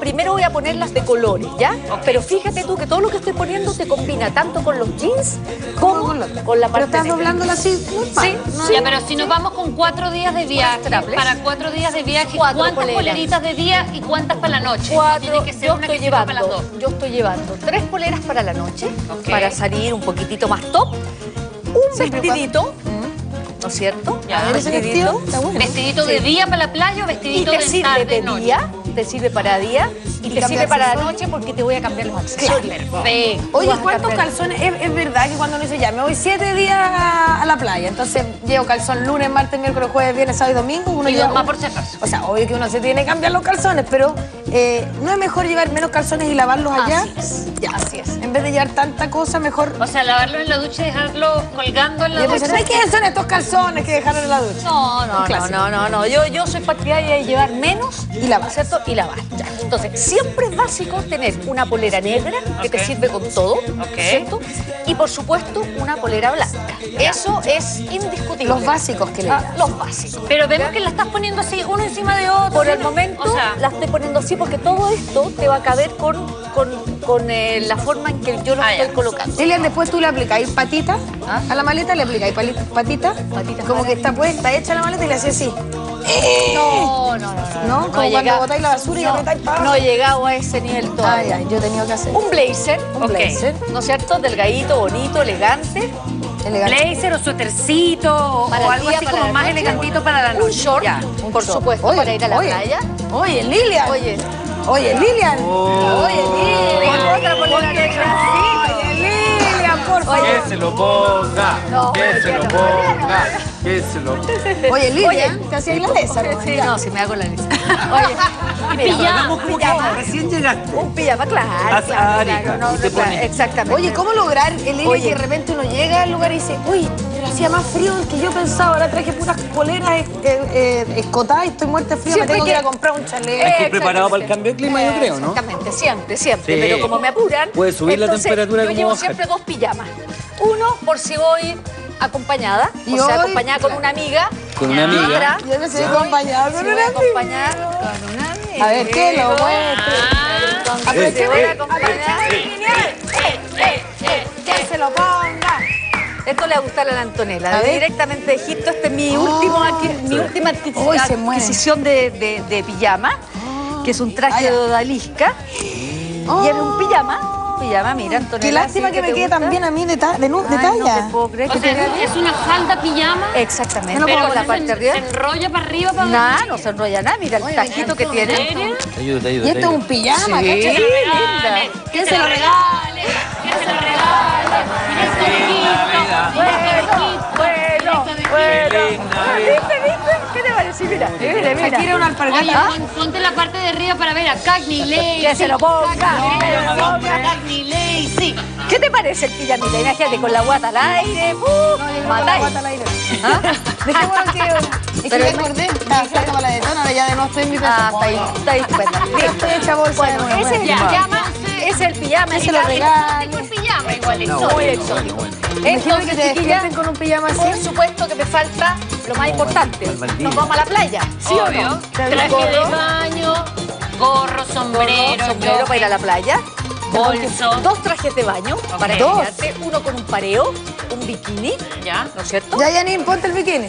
Primero, voy a ponerlas de colores, ¿ya? Pero fíjate tú que todo lo que estoy poniendo te combina tanto con los jeans como con, la parte Pero estás doblándola así, normal. Sí, Ya, pero si nos vamos con cuatro días de viaje, para cuatro días de viaje, Cuatro ¿cuántas poleras. poleritas de día y cuántas para la noche? Cuatro, Tiene que ser yo una estoy que sirva para las llevando, dos. yo estoy llevando tres poleras para la noche, para salir un poquitito más top, un vestidito, ¿no es cierto? Ya. Un Ese vestido está bueno. ¿Vestidito de día para la playa o Y vestidito te de sirve tarde, de día, te sirve para día y, Y te sirve para la noche porque te voy a cambiar los accesorios. Perfecto. Oye, ¿cuántos calzones? Es, es verdad que cuando uno dice ya, me voy siete días a, a la playa, entonces llevo calzón lunes, martes, miércoles, jueves, viernes, sábado y domingo. Uno Y lleva más un- por si acaso. O sea, obvio que uno se tiene que cambiar los calzones, pero eh, ¿no es mejor llevar menos calzones y lavarlos allá? Así es. Ya. Así es. En vez de llevar tanta cosa, mejor... O sea, lavarlo en la ducha y dejarlo colgando en la ducha. dicen, ¿qué son estos calzones que dejaron en la ducha? No, no, no, no, no, no. Yo, yo soy partidaria de llevar menos Y lavar. ¿cierto? Y lavar. Ya. Entonces, siempre es básico tener una polera negra que te sirve con todo, ¿cierto? Y por supuesto, una polera blanca. Eso es indiscutible. Los básicos que le Ah, das. Los básicos. Pero vemos que la estás poniendo así, uno encima de otro. Por el momento O sea, la estoy poniendo así porque todo esto te va a caber con, con, con, eh, la forma en que yo lo Ah, estoy ya. colocando. Lilian, después tú le aplicáis patita ¿Ah? a la maleta, le aplicáis pali- patita, Patitas como que está puesta, hecha la maleta y le hacía así. No, no, no. ¿No? Como he cuando llegado- botáis la basura y no, apretáis pa' No he llegado a ese nivel Ay, todavía. ay, yo he tenido que hacer. Un blazer, Un Ok. blazer. ¿no es cierto? Delgadito, bonito, elegante. Elegante. blazer o suétercito o, Para o el algo día, así para como más noche. elegantito para la noche. Un short, Ya. por supuesto, Oye, para ir a la oye. playa. Oye, Lilian. Oye, Oye, Lilian. Oye, Lilian. Con otra polera negra. Oye, Lilian, por favor. Que se lo ponga. No, que se lo no. ponga. Que se lo Oye, Lilian, te hacía la de esa, ¿no? Sí, no, si me hago la lista. Oye, pijama, que pijama. recién llegaste. Un pijama, claro. Claro, claro, no, Exactamente. Oye, ¿cómo lograr, Elena, Oye. que de repente uno llega al lugar y dice, uy, pero hacía más frío del que yo pensaba, ahora traje puras poleras eh, eh, escotadas y estoy muerta de frío, Siempre me tengo que ir a comprar un chalet. Hay que ir preparado para el cambio de clima, yo creo, ¿no? Exactamente, siempre, siempre. Sí. Pero como me apuran. Puede subir la temperatura Yo llevo siempre dos pijamas. Uno por si voy acompañada, Y o sea, hoy, acompañada con una amiga. Con una amiga. otra, Yo no voy- acompañada con una acompañada con una amiga. A ver, ¿qué lo muestre? Te voy a acompañar. Que se lo ponga. Esto le va a gustar a la Antonella. A. Directamente de Egipto. Este es mi, último, adqui- mi última muere. adquisición de, de- de pijama, que es un traje de odalisca. Y era un pijama. Pijama, mira, Antonella. Qué lástima ¿sí que me quede tan bien a mí de, ta- de, nu- de Ay, talla. No te puedo creer O que te sea, quede es una falda pijama. Exactamente. Pero la se- arriba. se enrolla para arriba para Nada, no se enrolla nada. Mira el tajito que ¿en tiene. serio? Te ayudo, te ayudo. Y te esto es ayudo. un pijama, Sí, ¿cachai? linda. ¿Quién se lo regale? ¿Quién se lo regale? ¿Qué te parece? Mira, mira, mira. Aquí era una alpargata. Oye, pon- ponte la parte de arriba para ver a Cagney Lacey. Que se lo ponga. Que se lo ponga Cagney Lacey. ¿Qué te parece el pijamita? Imagínate con la guata al aire. ¡Uh! matáis. ¿Ah? Dejémoslo que. Es que Pero me es- acordé. Estaba flaca para la de tono, ahora ya de no estoy en mi peso. Ah, está ahí, está ahí estupenda. Listo. Estoy hecha bolsa de Bueno, nuevo. ese es el pijama. Ese es el pijama. Que se lo es regale. Exótico el pijama, igual Muy exótico. exótico. Imagínate que Entonces, te chiquilla, despierten con un pijama por así. supuesto que me falta lo más importante. Nos vamos a la playa, ¿sí o Obvio. no? Traje de Gorro, baño, gorro, sombrero, sombrero para ir a la playa. Bolso. Dos trajes de baño para Dos. cambiarte. Uno con un pareo, un bikini, Ya. ¿no es cierto? Ya, Janine, ponte el bikini.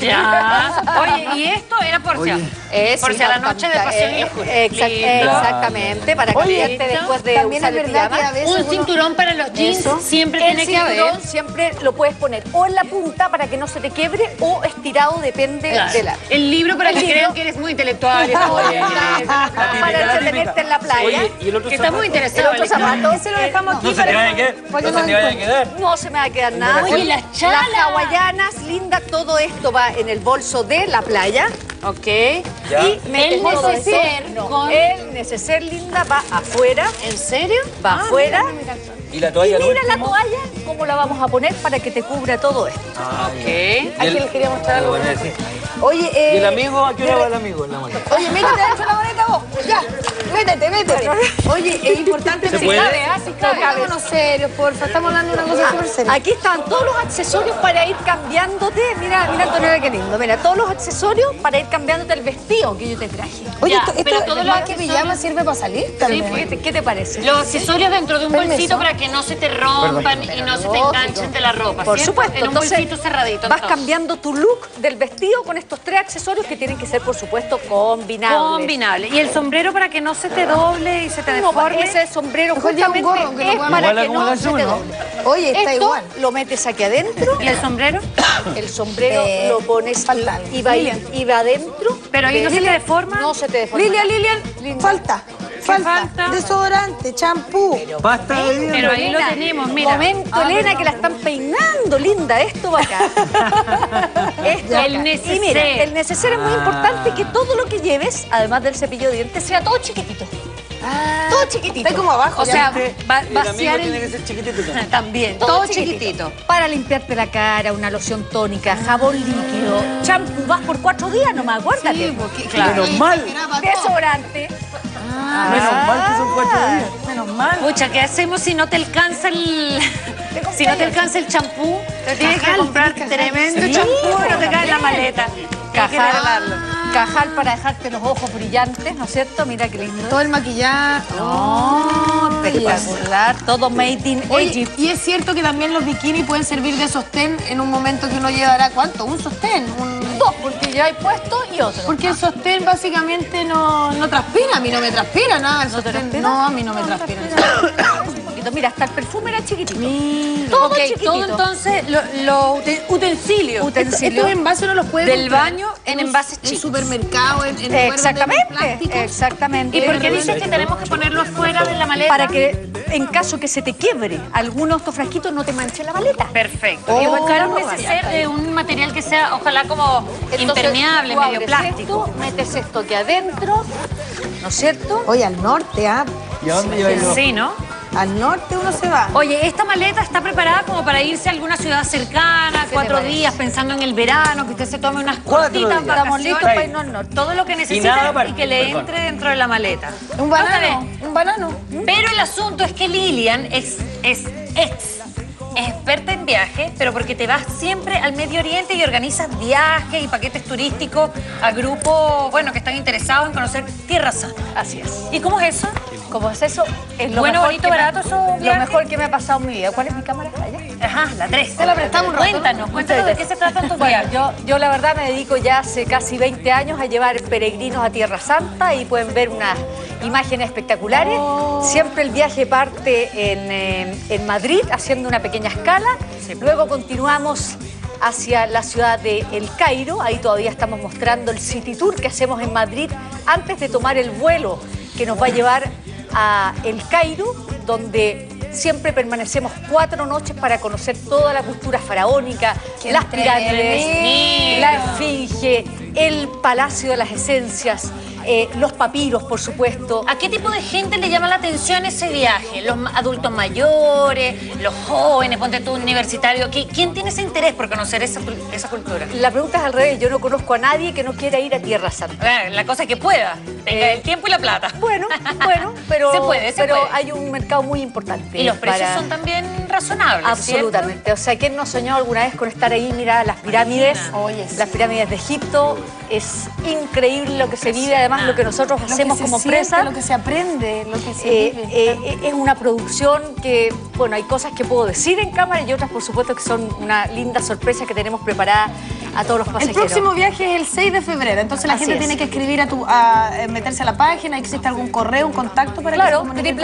Ya. Oye, y esto era por si, Eh, por sí, si a la no, noche de pasión y eh, locura. exact- Lindo. exactamente, para Oye, cambiarte después de también usar es el verdad que a veces Un uno- cinturón para los jeans Eso. siempre El tiene que cinturón haber. siempre lo puedes poner o en la punta para que no se te quiebre o estirado, depende Claro. de la... El libro para El que libro. crean que eres muy intelectual. para entretenerte en la playa. Oye, ¿y el otro Que está muy interesado. Otro Alejandro. zapato. Ese lo dejamos aquí No se te vaya a quedar. para No que se te vaya a quedar. No se me va a quedar nada. Oye, las chalas. Las hawaianas, linda, todo esto va en el bolso de la playa. Ok. Ya. Y El neceser con- El neceser, linda, va afuera. ¿En serio? Va Ah, afuera. ¿Y la toalla al mira la toalla, cómo la vamos a poner para que te cubra todo esto. Ok. Y el- les quería mostrar algo. Bueno, sí. Oye, ¿Y eh. el amigo? ¿A qué hora va el amigo en la maleta? Oye, métete dentro de la maleta vos. Ya, métete, métete. Oye, es importante ¿Se si puede? cabe, ¿ah? Si cabe. Pongámonos serios, porfa. Estamos hablando de una cosa súper seria. Aquí están todos los accesorios para ir cambiándote. Mira, mira Antonella, qué lindo. Mira, todos los accesorios para ir cambiándote el vestido que yo te traje. Oye, Ya, esto, pero esto todos más los que accesorios- pijama sirve para salir Sí, también. ¿qué te, qué te parece? Los accesorios dentro de un Permiso. bolsito para que no se te rompan y no se te enganchen de la ropa. Por ¿cierto? supuesto, En un entonces bolsito cerradito. vas entonces. cambiando tu look del vestido con estos tres accesorios que tienen que ser, por supuesto, combinables. Combinable. Y el sombrero para que no se te doble y se te No, deforme. ese sombrero justamente gorro, no es pueda- para que no se te ¿no? doble. Oye, está Esto igual. lo metes aquí adentro, ¿Y el sombrero? el sombrero Eh, lo pones y va, y va adentro. Pero ahí no se te deforma. No se te deforma. Lilian, Lilian, falta. Falta. falta? Desodorante, champú. Pasta de dientes. Pero ahí lo tenemos, mira. Momento, Ah, Elena, que la están peinando, linda. Esto va acá. Esto El acá. neceser. Y mira, el neceser es muy importante que todo lo que lleves, además del cepillo de dientes, sea todo chiquitito. Todo chiquitito. Está como abajo. O sea, Este, va, vaciar amigo el... tiene que ser chiquitito también. También, todo, Todo chiquitito. chiquitito. Para limpiarte la cara, una loción tónica, jabón líquido, champú, vas por cuatro días nomás, acuérdate. Menos mal. Desodorante. Menos mal que son cuatro días. Menos mal. Pucha, ¿qué hacemos si no te alcanza el. Si no te alcanza el champú, te tienes que comprar tremendo Sí, champú y no te cae en la maleta. Cajal, cajal para dejarte los ojos brillantes, ¿no es cierto? Mira qué lindo. Todo el maquillaje. No, espectacular. Todo made in Oye, Egypt. y es cierto que también los bikinis pueden servir de sostén en un momento que uno llevará, ¿cuánto? Un sostén. Un... Dos, porque ya hay puesto y otro. Porque el sostén básicamente no, no transpira, a mí no me transpira nada. El ¿No sostén, no, a mí no me transpira. Un poquito. Mira, hasta el perfume era chiquitito. Todo Ok, chiquitito. todo entonces los utensilios. Utensilios. Estos envases uno los puede Del baño en envases En chicos. supermercado, en, en Exactamente, exactamente. ¿Y por qué dices que tenemos que ponerlo afuera de la maleta? Para que en caso que se te quiebre alguno de estos frasquitos no te manche la maleta. Perfecto. Oh, y buscar un un material que sea, ojalá, como Entonces, impermeable, medio plástico. esto, metes esto aquí adentro, ¿no es cierto? Oye, al norte, ¿ah? ¿Y a dónde lleváis los- Sí, ¿no? Al norte uno se va. Oye, esta maleta está preparada como para irse a alguna ciudad cercana, cuatro días, pensando en el verano, que usted se tome unas cortitas días. Estamos vacaciones. listos para irnos al norte. Todo lo que necesita y, que le perdón. entre dentro de la maleta. Un banano, un banano. Pero el asunto es que Lilian es, es ex. Es experta en viajes, pero porque te vas siempre al Medio Oriente y organizas viajes y paquetes turísticos a grupos, bueno, que están interesados en conocer Tierra Santa. Así es. ¿Y cómo es eso? ¿Cómo es eso? Es lo Bueno, mejor bonito, que me- barato, esos Lo mejor que me ha pasado en mi vida. ¿Cuál es mi cámara? Allá. Ajá, la 3. Te la prestamos. Cuéntanos, cuéntanos de qué se tratan tus Bueno, viajes. yo, yo la verdad me dedico ya hace casi 20 años a llevar peregrinos a Tierra Santa y pueden ver unas imágenes espectaculares. Siempre el viaje parte en, eh, en Madrid haciendo una pequeña escala. Luego continuamos hacia la ciudad de El Cairo. Ahí todavía estamos mostrando el City Tour que hacemos en Madrid antes de tomar el vuelo que nos va a llevar a El Cairo, donde siempre permanecemos cuatro noches para conocer toda la cultura faraónica, Qué las pirámides, la esfinge, el Palacio de las Esencias, eh, los papiros, por supuesto. ¿A qué tipo de gente le llama la atención ese viaje? ¿Los adultos mayores, los jóvenes, ponte tú universitario? ¿Qui- ¿Quién tiene ese interés por conocer esa, esa cultura? La pregunta es al revés, yo no conozco a nadie que no quiera ir a Tierra Santa. La cosa es que pueda, tenga el tiempo y la plata. Bueno, bueno, pero, Se puede, se pero puede. hay un mercado muy importante. Y los precios para- son también razonables, Absolutamente. O sea, ¿quién no soñó alguna vez con estar ahí? Mira las pirámides, las pirámides de Egipto. Es increíble lo que se vive, además lo que nosotros Lo que hacemos se como siente, empresa. Lo que se aprende, lo que se Eh, vive. eh, es una producción que, bueno, hay cosas que puedo decir en cámara y otras, por supuesto, que son una linda sorpresa que tenemos preparada a todos los El pasajeros. próximo viaje es el 6 de febrero, entonces la Así gente es. tiene que escribir a tu, a, eh, meterse a la página, ¿existe algún correo, un contacto para que se Claro, comuniquen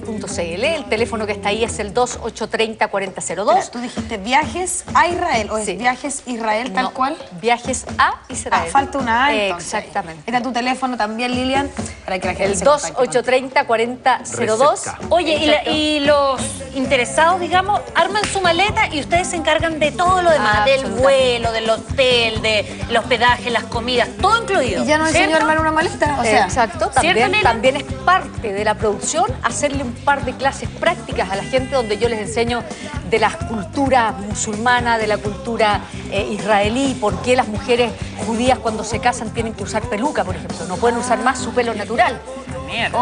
www.viajesaisrael.cl. El teléfono que está ahí es el 2830-4002. Espera, Tú dijiste viajes a Israel, o es viajes Israel tal No, cual. Viajes a Israel. Ah, falta una A. entonces. Exactamente. Está tu teléfono también, Lilian, para que la gente El se contacte contigo. 2830-4002. Oye, y, la- y los interesados, digamos, arman su maleta y ustedes se encargan de todo lo demás, del vuelo, del hotel, del hospedaje, las comidas, todo incluido. Y ya no enseñó a armar una maleta, o sea. Exacto, ¿cierto, también, también es parte de la producción hacerle un par de clases prácticas a la gente donde yo les enseño de la cultura musulmana, de la cultura eh, israelí, por qué las mujeres judías cuando se casan tienen que usar peluca, por ejemplo, no pueden usar más su pelo natural.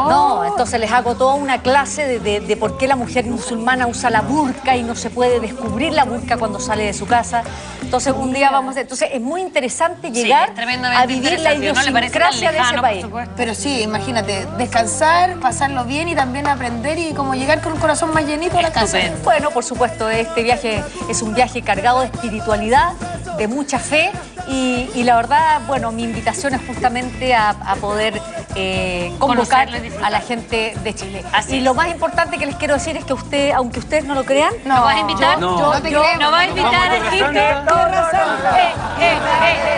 No, entonces les hago toda una clase de, de- de por qué la mujer musulmana usa la burka y no se puede descubrir la burka cuando sale de su casa. Entonces un día vamos a... Entonces es muy interesante llegar a vivir la interesante, ¿no? Le parece tan idiosincrasia de ese lejano, país. Pero sí, imagínate, descansar, pasarlo bien y también aprender y como llegar con un corazón más llenito a la casa. Bueno, por supuesto, este viaje es un viaje cargado de espiritualidad, de mucha fe y, y la verdad, bueno, mi invitación es justamente a, a poder eh, convocar a la gente de Chile. Así y es. lo más importante que les quiero decir es que usted, aunque ustedes no lo crean, ¿Nos vas a invitar? yo- No. yo- No te yo- creemos. ¿Nos vas a invitar a. Eh, eh,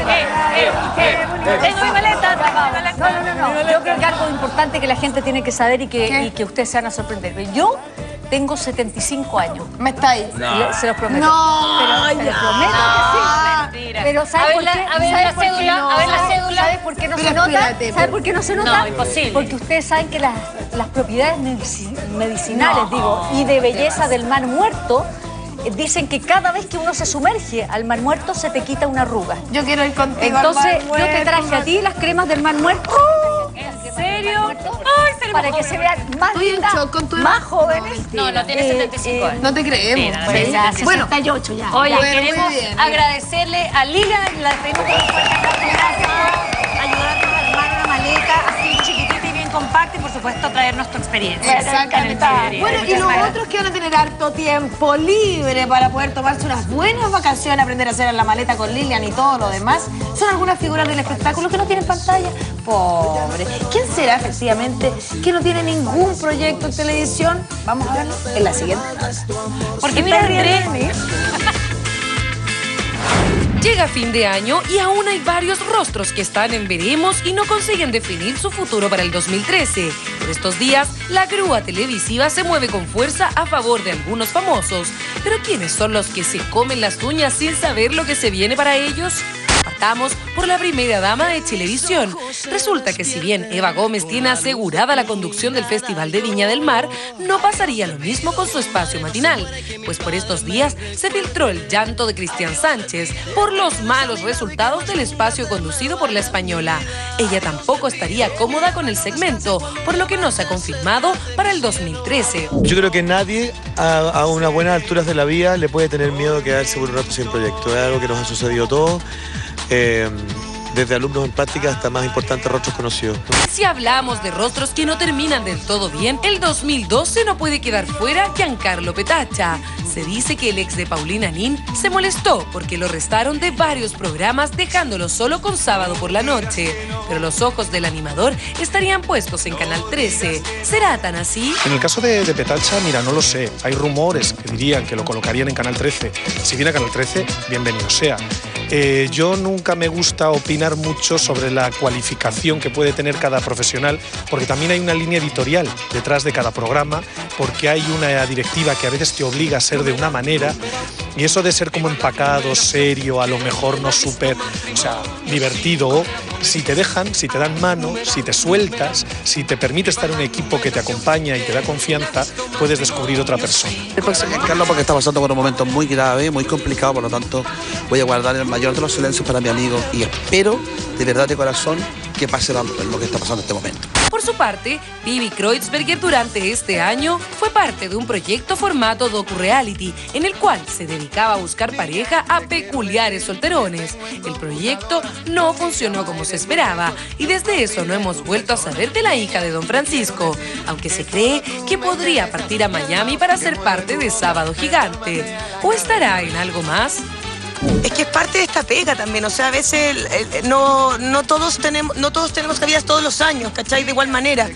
eh, eh. Tengo mi maleta, tengo mi maleta. No, no, no, no. Yo creo que algo importante que la gente tiene que saber y que, y que ustedes se van a sorprender. Yo tengo 75 años. ¿Me estáis? No. Le- Se los prometo. No, pero, se los prometo que sí. Mentira. Pero ¿sabe A ver por la- qué? a ver ¿Sabe la cédula, no? a ver la ¿Sabe- cédula. ¿Sabe por qué no se nota? espérate, ¿Sabe por qué no se nota? No, imposible. Porque ustedes saben que las, las propiedades medici- medicinales, digo, y de belleza del mar muerto eh, dicen que cada vez que uno se sumerge al mar muerto se te quita una arruga. Yo quiero ir contigo. al Entonces, mar yo te muerto, traje a ti las cremas del mar muerto. ¿En serio? Para que se vean más Estoy en lindas, shock con tu más jóvenes. No, no tiene Eh, 75 eh, años. No te creemos. Mira, pues. ya, bueno, 68 ya. Oye, Bueno, muy queremos bien, agradecerle a Lila, la pedimos que nos fuerte aplauso. Gracias por ayudarnos a armar una maleta así chiquitita compacta y por supuesto traernos tu experiencia. Exactamente. Bueno, y los otros que van a tener harto tiempo libre para poder tomarse unas buenas vacaciones, aprender a hacer la maleta con Lilian y todo lo demás, son algunas figuras del espectáculo que no tienen pantalla. Pobre. ¿Quién será efectivamente que no tiene ningún proyecto en televisión? Vamos a verlo en la siguiente. Porque mira, Andrés, Llega fin de año y aún hay varios rostros que están en veremos y no consiguen definir su futuro para el 2013. Por estos días, la grúa televisiva se mueve con fuerza a favor de algunos famosos. Pero ¿quiénes son los que se comen las uñas sin saber lo que se viene para ellos? Partamos por la primera dama de Chilevisión. Resulta que si bien Eva Gómez tiene asegurada la conducción del Festival de Viña del Mar, no pasaría lo mismo con su espacio matinal, pues por estos días se filtró el llanto de Cristian Sánchez por los malos resultados del espacio conducido por la española. Ella tampoco estaría cómoda con el segmento, por lo que no se ha confirmado para el 2013. Yo creo que nadie a, a unas buenas alturas de la vida le puede tener miedo a quedarse por un rato sin proyecto. Es algo que nos ha sucedido a todos. Eh, desde alumnos en práctica hasta más importantes rostros conocidos. Si hablamos de rostros que no terminan del todo bien, el 2012 no puede quedar fuera Giancarlo Petacha. Se dice que el ex de Paulina Nin se molestó porque lo restaron de varios programas dejándolo solo con sábado por la noche. Pero los ojos del animador estarían puestos en Canal 13. ¿Será tan así? En el caso de, de Petacha, mira, no lo sé. Hay rumores que dirían que lo colocarían en Canal 13. Si viene a Canal 13, bienvenido sea. Eh, yo nunca me gusta opinar mucho sobre la cualificación que puede tener cada profesional, porque también hay una línea editorial detrás de cada programa, porque hay una directiva que a veces te obliga a ser de una manera, y eso de ser como empacado, serio, a lo mejor no súper, o sea, divertido, si te dejan, si te dan mano, si te sueltas, si te permite estar en un equipo que te acompaña y te da confianza, puedes descubrir otra persona. Carlos porque está pasando por un momento muy grave, muy complicado, por lo tanto voy a guardar el mayor de los silencios para mi amigo y espero de verdad de corazón que pase lo lo que está pasando en este momento. Por su parte, Bibi Kreutzberger durante este año fue parte de un proyecto formato docu-reality en el cual se dedicaba a buscar pareja a peculiares solterones. El proyecto no funcionó como se esperaba y desde eso no hemos vuelto a saber de la hija de Don Francisco, aunque se cree que podría partir a Miami para ser parte de Sábado Gigante. ¿O estará en algo más? Es que es parte de esta pega también, o sea, a veces no, no, todos tenemos, no todos tenemos cabidas todos los años, ¿cachai? De igual manera.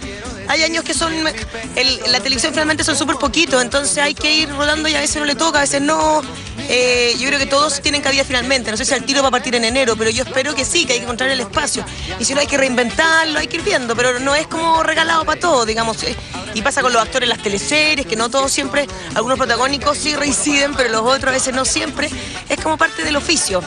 Hay años que son, la televisión finalmente son súper poquitos, entonces hay que ir rodando y a veces no le toca, a veces no. Eh, yo creo que todos tienen cabida finalmente, no sé si el tiro va a partir en enero, pero yo espero que sí, que hay que encontrar el espacio. Y si no hay que reinventarlo, hay que ir viendo, pero no es como regalado para todo, digamos. eh, Y pasa con los actores en las teleseries, que no todos siempre, algunos protagónicos sí reinciden, pero los otros a veces no siempre. Es como parte del oficio.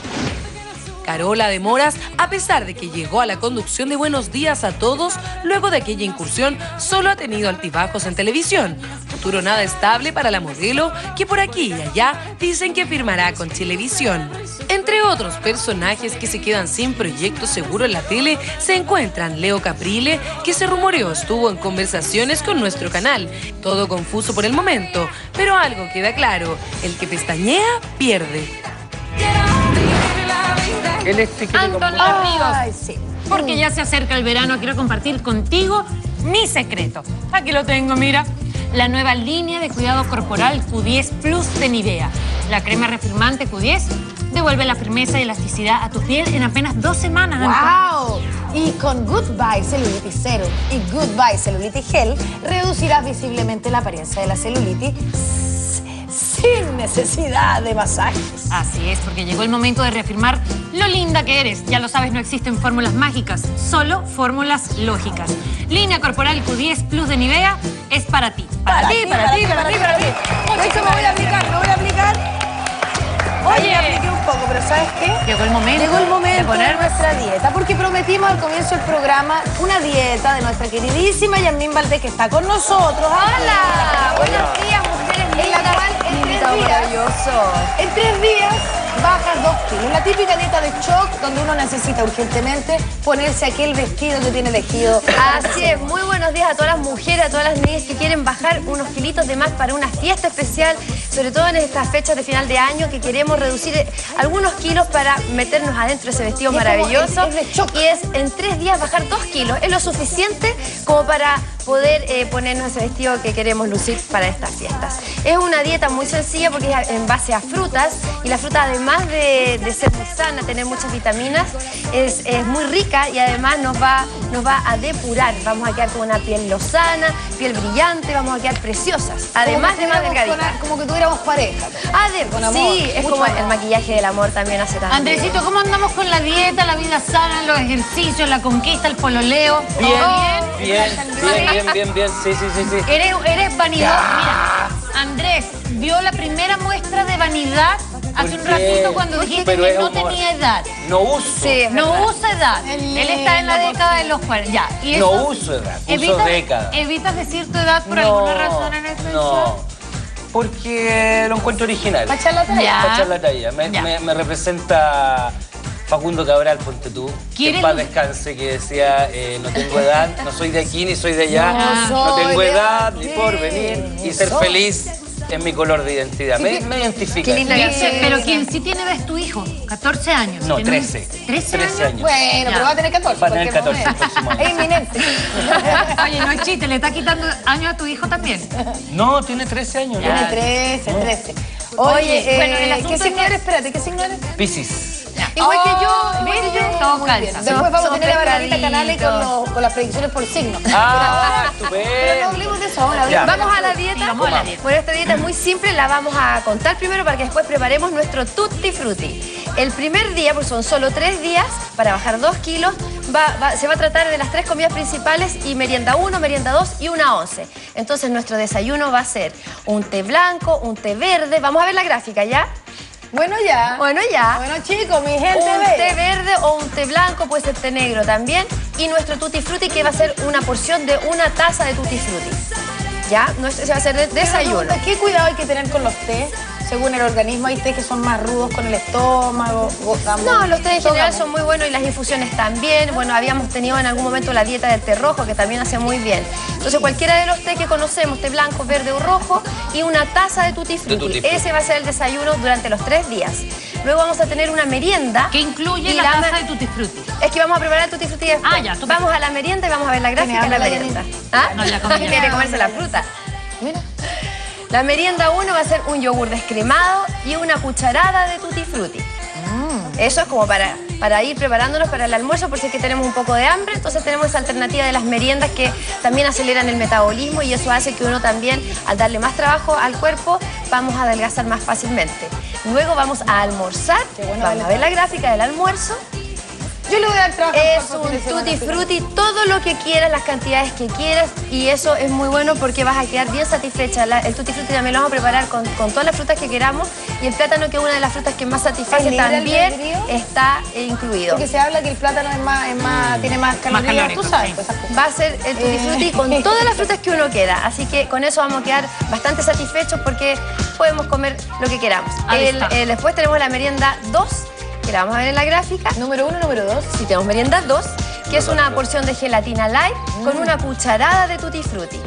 Carola de Moras, a pesar de que llegó a la conducción de Buenos Días a Todos, luego de aquella incursión solo ha tenido altibajos en televisión. Futuro nada estable para la modelo, que por aquí y allá dicen que firmará con Chilevisión. Entre otros personajes que se quedan sin proyecto seguro en la tele, se encuentran Leo Caprile, que se rumoreó estuvo en conversaciones con nuestro canal. Todo confuso por el momento, pero algo queda claro, el que pestañea pierde. Anton Ríos. Porque ya se acerca el verano, quiero compartir contigo mi secreto. Aquí lo tengo, mira. La nueva línea de cuidado corporal Q10 Plus de Nivea. La crema refirmante Q10 devuelve la firmeza y elasticidad a tu piel en apenas dos semanas. Anton. ¡Wow! Y con Goodbye Celulitis Serum y Goodbye Celulitis Gel reducirás visiblemente la apariencia de la celulitis sin necesidad de masajes. Así es, porque llegó el momento de reafirmar lo linda que eres. Ya lo sabes, no existen fórmulas mágicas, solo fórmulas lógicas. Línea corporal Q10 Plus de Nivea es para ti. Para, ti, para, ti, para ti, para ti. Hecho, me voy a aplicar, me voy a aplicar. Oye, me apliqué un poco, pero ¿sabes qué? Llegó el momento Llegó el de momento de, poner- nuestra dieta, porque prometimos al comienzo del programa una dieta de nuestra queridísima Yasmín Valdés, que está con nosotros. ¡Hola! Buenos días, mujeres En en tres días bajas dos kilos. La típica dieta de shock, donde uno necesita urgentemente ponerse aquel vestido que tiene elegido. Así es, muy buenos días a todas las mujeres, a todas las niñas que quieren bajar unos kilitos de más para una fiesta especial, sobre todo en estas fechas de final de año que queremos reducir algunos kilos para meternos adentro de ese vestido maravilloso. y es en tres días bajar dos kilos, es lo suficiente como para poder eh, ponernos ese vestido que queremos lucir para estas fiestas. Es una dieta muy sencilla porque es en base a frutas y la fruta además de, de ser muy sana, tener muchas vitaminas, es, es muy rica y además nos va, nos va a depurar. Vamos a quedar con una piel lozana, piel brillante, vamos a quedar preciosas. Además de más delgaditas. Como que tuviéramos pareja. Con amor, sí, es mucho como amor. el maquillaje del amor también hace tanto. Andresito, ¿cómo andamos con la dieta, la vida sana, los ejercicios, la conquista, el pololeo? ¿Todo Bien, bien? bien, bien, bien, bien, bien, sí, sí, sí, sí. Eres, eres vanidoso. Mira, Andrés vio la primera muestra de vanidad hace un ratito cuando dijiste Pero que no humor. tenía edad. No uso. Sí, no usa edad. Él está en la década de los 40. Ya. Y No uso edad, uso evitas, década. ¿Evitas decir tu edad por No, alguna razón en especial? No, porque lo encuentro original. Pa' echar la talla. Ya. Pa' echar la talla. Me, Ya. me- me representa Facundo Cabral, ponte tú. Que ¿Quieres en paz descanse, que decía, eh, no tengo edad, no soy de aquí ni soy de allá, No no, soy tengo edad ni por venir y ser feliz Es mi color de identidad. Me, me identifica. Dice, pero quien sí tiene es tu hijo, 14 años. No, Tiene un- 13. 13 años. 13 años. Bueno, Ya. pero va a tener 14. Va a tener en cualquier 14 el momento. próximo año. Es inminente. Oye, no es chiste, le está quitando años a tu hijo también. No, tiene 13 años. Tiene ¿no? 13, 13. Oye, Oye, bueno, el eh, asunto ¿qué signo eres? Espérate, ¿qué signo eres? Piscis. Igual que yo, Oh, igual que yo. Todo Muy calza. bien. Después vamos a tener a Barbarita Canales con, los- con las predicciones por signo. Ah, Pero no estupendo. hablemos de eso ahora. Vamos a la dieta. Vamos a la dieta. Bueno, esta dieta es muy simple, la vamos a contar primero para que después preparemos nuestro tutti frutti. El primer día, pues son solo tres días, para bajar dos kilos, va- va- se va a tratar de las tres comidas principales y merienda 1, merienda 2 y una 11. Entonces nuestro desayuno va a ser un té blanco, un té verde. Vamos a ver la gráfica, ¿ya? Bueno, ya. Bueno, ya. Bueno, chicos, mi gente. un bella. té verde o un té blanco, puede ser té negro también. Y nuestro tutti frutti que va a ser una porción de una taza de tutti frutti. ¿Ya? Nuestro, ese va a ser de- desayuno. ¿Qué cuidado hay que tener con los té? Según el organismo, hay té que son más rudos con el estómago. gozamos. No, los tés en general son muy buenos y las infusiones también. Bueno, habíamos tenido en algún momento la dieta del té rojo, que también hace muy bien. Entonces, cualquiera de los té que conocemos, té blanco, verde o rojo, y una taza de tutti frutti. tutti frutti. Ese va a ser el desayuno durante los tres días. Luego vamos a tener una merienda. Que incluye la taza de tutti frutti. Es que vamos a preparar el tutti frutti después. Ah, ya, tú- Vamos a la merienda y vamos a ver la gráfica de la merienda. ¿Ah? No, ya comí, ya. Quiere comerse la fruta. La merienda 1 va a ser un yogur descremado y una cucharada de tutti frutti. Mm. Eso es como para, para ir preparándonos para el almuerzo por si es que tenemos un poco de hambre. Entonces tenemos esa alternativa de las meriendas que también aceleran el metabolismo y eso hace que uno también, al darle más trabajo al cuerpo, vamos a adelgazar más fácilmente. Luego vamos a almorzar. vamos a ver la gráfica del almuerzo. Yo le voy a dar trabajo. Es un tutti frutti, todo lo que quieras, las cantidades que quieras y eso es muy bueno porque vas a quedar bien satisfecha. La- el tutti frutti también lo vamos a preparar con, con todas las frutas que queramos y el plátano que es una de las frutas que más satisface ¿Es libre también está eh, incluido. Porque se habla que el plátano es más, es más, tiene más calorías. calórico, Tú sabes, sí. Va a ser el tutti frutti con todas las frutas que uno quiera. Así que con eso vamos a quedar bastante satisfechos porque podemos comer lo que queramos. El- eh, después tenemos la merienda 2, vamos a ver en la gráfica. Número uno, número dos. Sí, tenemos merienda 2, que es una porción de gelatina light con una cucharada de tutti frutti.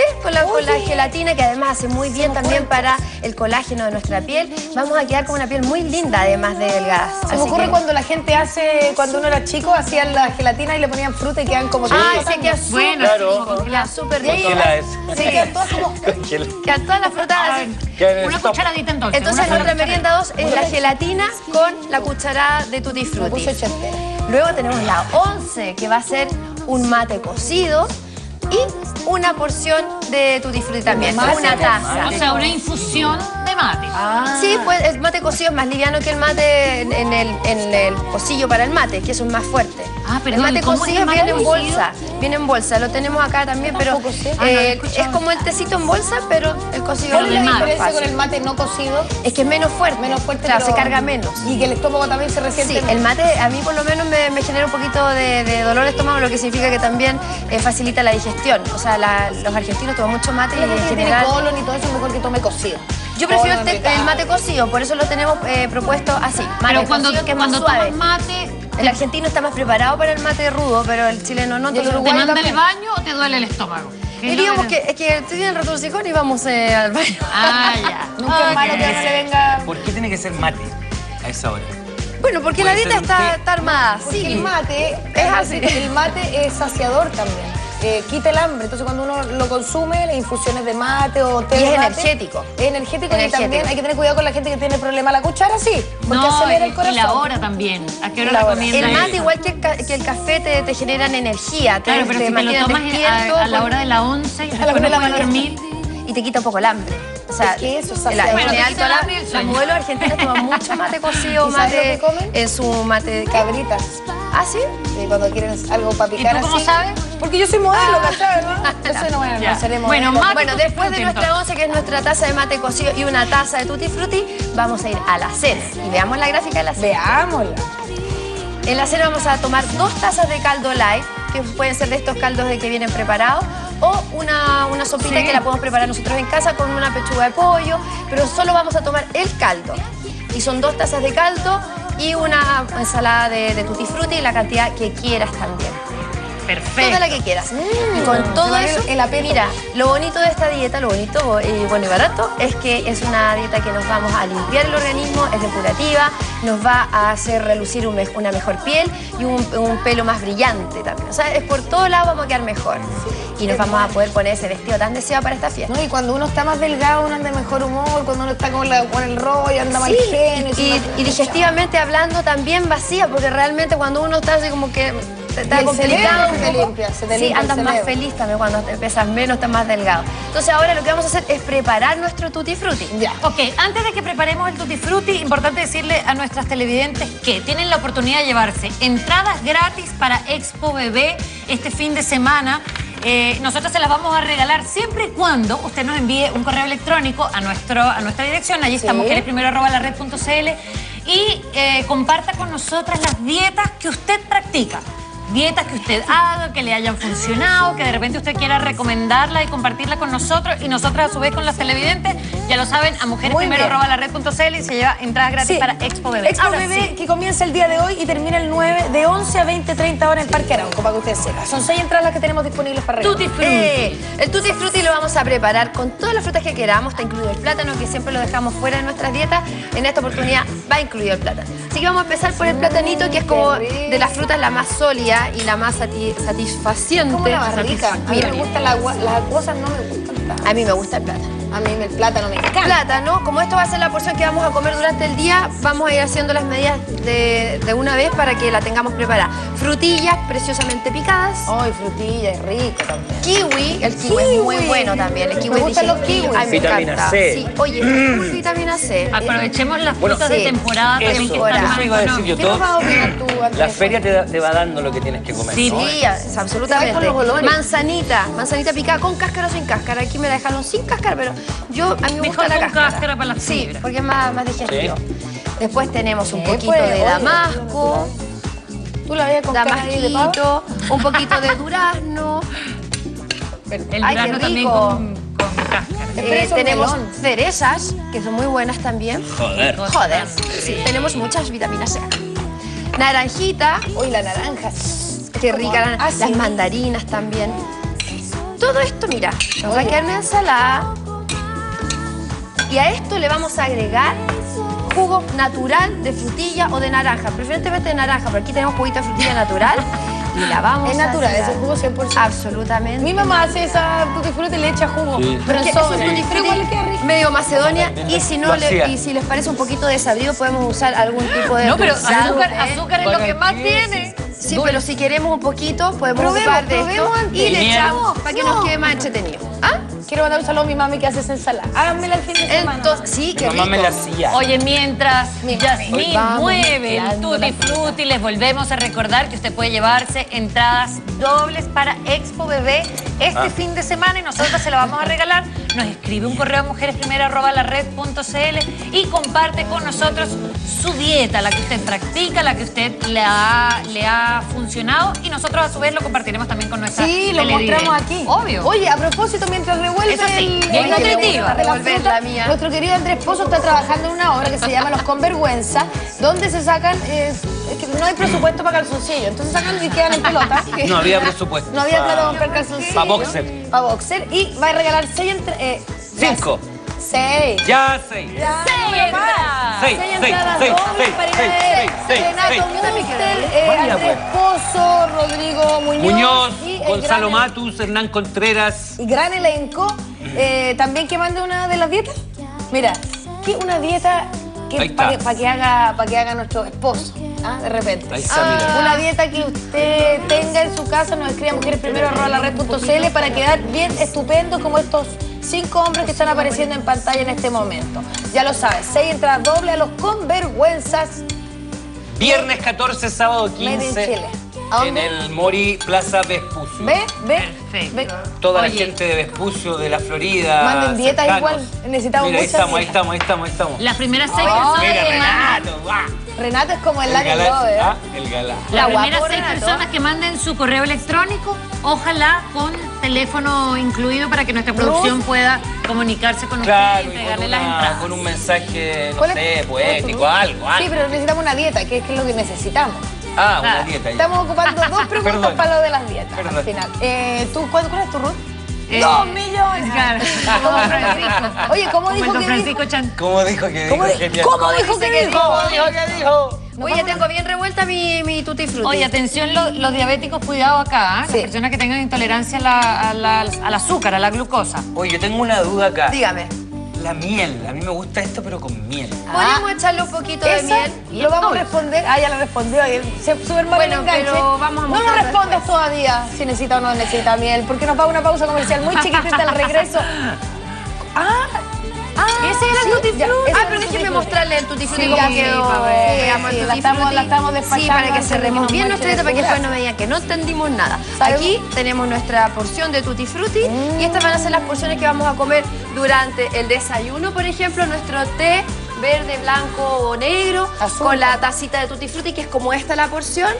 ¿Sí? Con la, con la gelatina que además hace muy bien también para el colágeno de nuestra piel. Vamos a quedar con una piel muy linda además de delgada. Se me ocurre que- cuando la gente hace, cuando uno era chico, hacían la gelatina y le ponían fruta y quedan como Ay, se queda súper Bueno, Claro. queda súper ¿Qué rico. la es? Sí, quedan todas como... Quedan todas las frutas así. ¿Qué es Una esto? cucharadita entonces. Entonces una nuestra merienda 2 es la gelatina con la cucharada de tutti frutti. Luego tenemos la 11, que va a ser un mate cocido y una porción de también, Mate una taza. O sea, una infusión de mate. Sí, pues el mate cocido es más liviano que el mate en, en el, en el pocillo para el mate, que eso es más fuerte. Ah, el perdón, mate ¿y cómo es cocido el viene en bolsa, viene en bolsa, lo tenemos acá también, pero eh, Ah, he es como el tecito en bolsa, pero el cocido ¿Cuál es la diferencia con el mate no cocido? Es que es menos fuerte, Menos fuerte, claro, pero- se carga menos. Y que el estómago también se resiente. Sí, el mate a mí por lo menos me, me genera un poquito de, de dolor de estómago, lo que significa que también eh, facilita la digestión. O sea, la- los argentinos toman mucho mate y en gente que tiene general... colon y todo eso es mejor que tome cocido. Yo prefiero el, irritable. el mate cocido, por eso lo tenemos eh, propuesto así. Mate Pero cuando, cocido, que es más cuando suave. tomas mate, El argentino está más preparado para el mate rudo, pero el chileno no. El entonces- ¿te manda también. al baño o te duele el estómago? ¿Qué Y digamos que, es que estoy en el retorcijón y vamos eh, al baño. Ah, ya. Nunca es malo que no le venga... ¿Por qué tiene que ser mate a esa hora? Bueno, porque la dieta está, armada Porque así. el mate Es así. El mate es saciador también. Eh, quita el hambre. Entonces cuando uno lo consume, las infusiones de mate o té Y de es mate, energético. Es energético, y también hay que tener cuidado con la gente que tiene problema a la cuchara, sí. Porque No, acelera el corazón. y la hora también. ¿A qué hora La hora. recomiendas El mate, eso? igual que el, ca- que el café, te, te generan energía. Te, Claro, pero te si te lo tomas a, a la hora de la 11 y la después una de la dormir. y te quita un poco el hambre. O sea, Es que eso es en la- en. Bueno, te general, todas las- y las modelos argentinas toman mucho mate cocido, ¿Y mate comen? en su mate. Cabritas. ¿Ah, sí? Sí, cuando quieren algo para ¿Y picar tú cómo así. sabes? Porque yo soy modelo, ¿cachai? ¿no? Entonces no, bueno, no Bueno, modelos. mate Bueno, tutti después de nuestra once, que es nuestra taza de mate cocido y una taza de tutti frutti, vamos a ir a la cena. Y veamos la gráfica de la cena. Veámosla. En la cena vamos a tomar dos tazas de caldo light, que pueden ser de estos caldos de que vienen preparados, o una, una sopita Sí. que la podemos preparar nosotros en casa con una pechuga de pollo, pero solo vamos a tomar el caldo. Y son dos tazas de caldo y una ensalada de, de tutti frutti y la cantidad que quieras también. Perfecto. Toda la que quieras. y con todo eso, el apetito. mira, lo bonito de esta dieta, lo bonito y bueno y barato, es que es una dieta que nos vamos a limpiar el organismo, es depurativa, nos va a hacer relucir un una mejor piel y un, un pelo más brillante también. O sea, es por todos lados vamos a quedar mejor. Y nos vamos a poder poner ese vestido tan deseado para esta fiesta. No, y cuando uno está más delgado, uno anda de mejor humor, cuando uno está con, la- con el rollo, anda mal genio. y digestivamente hablando también vacía, porque realmente cuando uno está así como que está complicado, se te limpia, se te sí, limpia el andas más feliz también cuando te pesas menos, estás más delgado. Entonces ahora lo que vamos a hacer es preparar nuestro tutti frutti. Ya. Ok, antes de que preparemos el Tutti Frutti, importante decirle a nuestras televidentes que tienen la oportunidad de llevarse entradas gratis para Expo Bebé este fin de semana. Eh, nosotros se las vamos a regalar siempre y cuando usted nos envíe un correo electrónico a, nuestro, a nuestra dirección. Allí está Sí. mujeres primero arroba la red.cl y eh, comparta con nosotras las dietas que usted practica. Dietas que usted haga, que le hayan funcionado, que de repente usted quiera recomendarla y compartirla con nosotros y nosotras a su vez con las televidentes. Ya lo saben, a mujeres Muy primero bien. arroba la red.cl y se lleva entradas gratis Sí. para Expo Bebé. Expo Ahora Bebé sí. que comienza el día de hoy y termina el 9 de 11 a 20, 30 horas en Parque Arauco, para que ustedes sepan. Son seis entradas las que tenemos disponibles para regalar. Tutti Frutti. Eh, el tutti frutti lo vamos a preparar con todas las frutas que queramos. Está incluido el plátano, que siempre lo dejamos fuera de nuestras dietas. En esta oportunidad va incluido el plátano. Así que vamos a empezar por el platanito, que es como de las frutas la más sólida y la más sati- satisfaciente. Como la más rica. A mí Mira, me gustan las gua- las cosas, no me gustan a mí me gusta el plátano. A mí el plátano me encanta. Plátano, como esto va a ser la porción que vamos a comer durante el día, vamos a ir haciendo las medidas de, de una vez para que la tengamos preparada. Frutillas preciosamente picadas. Ay, frutilla, es rico también. Kiwi, el kiwi, es muy bueno también. El kiwi Me gustan los kiwis. Ay, me Vitamina encanta. C. Sí, oye, full vitamina C. Aprovechemos las Bueno, frutas de sí. temporada también que Eso, están temporada. más eso iba a decir yo. ¿Qué nos Todo, vas a opinar tú, Andrés? la feria te, da- te va dando lo que tienes que comer. Sí, ¿no? Sí, es- absolutamente. Manzanita, manzanita picada con cáscara o sin cáscara. Aquí me la dejaron sin cáscara, pero yo a mí me Mejor gusta la con cáscara. cáscara para las Sí, fibras. porque es más, más digestivo. Después tenemos un Sí, poquito pues, de oye. damasco, ¿Tú la veías con cara ahí de pavo? damasquito, un poquito de durazno. El Ay, qué también rico. con, con cáscara. Eh, tenemos melón. cerezas, que son muy buenas también. Joder. Joder, sí, tenemos muchas vitaminas C. Naranjita, Uy, la naranja. qué rica, la- ácido. las mandarinas también. Todo esto, mira, nos va a quedar una ensalada. Y a esto le vamos a agregar jugo natural de frutilla o de naranja, preferentemente de naranja, pero aquí tenemos juguito de frutilla natural. Y la vamos Es natural, es un jugo 100%. Absolutamente. Mi mamá hace esa tutti frutti y le echa jugo. Sí. Pero es sobre. le queda frutti rico. medio Macedonia y si no le- y si les parece un poquito desabrido podemos usar algún tipo de No, pero azúcar, azúcar es lo que más tiene. Sí, pero si queremos un poquito podemos Probemos, ocupar de esto antes. y le echamos para que No. nos quede más entretenido. ¿Ah? Quiero mandar un saludo a mi mami que hace esa ensalada. Háganmela el fin de semana. Entonces, sí, Mi qué mamá me la hacía. Oye, mientras Mi Yasmín mueve el Tutti Frutti, les volvemos a recordar que usted puede llevarse entradas dobles para Expo Bebé este Ah. fin de semana y nosotros se la vamos a regalar. Nos escribe un correo a mujeresprimero.lared.cl y comparte con nosotros su dieta, la que usted practica, la que usted le ha, le ha funcionado y nosotros a su vez lo compartiremos también con nuestra Sí, lo mostramos aquí. Obvio. Oye, a propósito, mientras revuelve Eso sí, bien la mía. nuestro querido Andrés Pozo está trabajando en una obra que se llama Los Convergüenza, donde se sacan, eh, es que no hay presupuesto para calzoncillo, entonces sacan y quedan en pelota. No había presupuesto. No había plata para comprar calzoncillo. pa' boxer. Para boxer. Y va a regalar seis entre- eh, Cinco. Seis. Ya seis. Ya, Seis entradas. Seis, Seis seis, entradas seis, seis, para ir a seis, ver seis, seis, Renato seis. Mustel, eh, Vaya, Andrés Pozo, Rodrigo Muñoz, Muñoz, y el Gonzalo gran- Matus, Hernán Contreras. y gran elenco. Eh, También que mande una de las dietas. Mira, que una dieta que para que, pa' que haga, para que haga nuestro esposo, ¿ah? de repente. Ahí está, mira. Una dieta que usted tenga en su casa, nos escribe a mujeres primero red.cl para quedar bien estupendos como estos cinco hombres que están apareciendo en pantalla en este momento. Ya lo sabes, seis entradas doble a los convergüenzas. Viernes 14, sábado Made in 15. Chile. ¿A En el Mori Plaza Vespucio. ¿Ve? ¿Ve? Perfecto. ¿Ve? Toda Oye. la gente de Vespucio, de la Florida. Manden dietas cercanos. igual, necesitamos Mira, ahí muchas estamos, ahí estamos, ahí estamos, ahí estamos. Las primeras seis Oh, personas Mira, Renato. Renato es como el El galán. Glover. ah, el galán. Las primeras seis Renato. personas que manden su correo electrónico, ojalá con teléfono incluido para que nuestra producción pueda comunicarse con Claro, ustedes y entregarle las entradas. con un mensaje, no ¿Cuál es- sé, poético, algo, algo. Sí, pero necesitamos una dieta, que es que es lo que necesitamos. Ah, una Nada, dieta ya. Estamos ocupando dos preguntas Perdón. para lo de las dietas al final. Eh, ¿tú, cuál, ¿Cuál es tu Ruth? Eh, ¡Dos millones! claro. Como Francisco. Oye, ¿cómo dijo que Francisco dijo? Chan. ¿Cómo dijo que ¿Cómo, dijo? di- Genial. ¿Cómo dijo que que dijo? dijo? ¿Qué dijo? Oye, tengo bien revuelta mi, mi tutti frutti. Oye, atención lo- los diabéticos, cuidado acá. ¿ah? Sí. Las personas que tengan intolerancia a la- a la- al azúcar, a la glucosa. Oye, yo tengo una duda acá. Dígame. La miel. A mí me gusta esto, pero con miel. ¿Podríamos echarle un poquito de miel? Lo vamos a responder. Ah, ya lo respondió. se- Súper mal Bueno, el enganche. pero vamos a No mostrar respondas después. todavía si necesita o no necesita miel, porque nos va una pausa comercial muy chiquitita al regreso. Ah, ah, Ese era sí, el déjeme mostrarle el tutti frutti Sí, cómo sí, quedó. la estamos- la estamos Sí, para que cerremos nos bien nuestra dieta para que después no me digan que no entendimos nada. Aquí tenemos nuestra porción de tutti frutti y estas van a ser las porciones que vamos a comer durante el desayuno, por ejemplo, nuestro té verde, blanco o negro Azul. con la tacita de tutti frutti que es como esta la porción.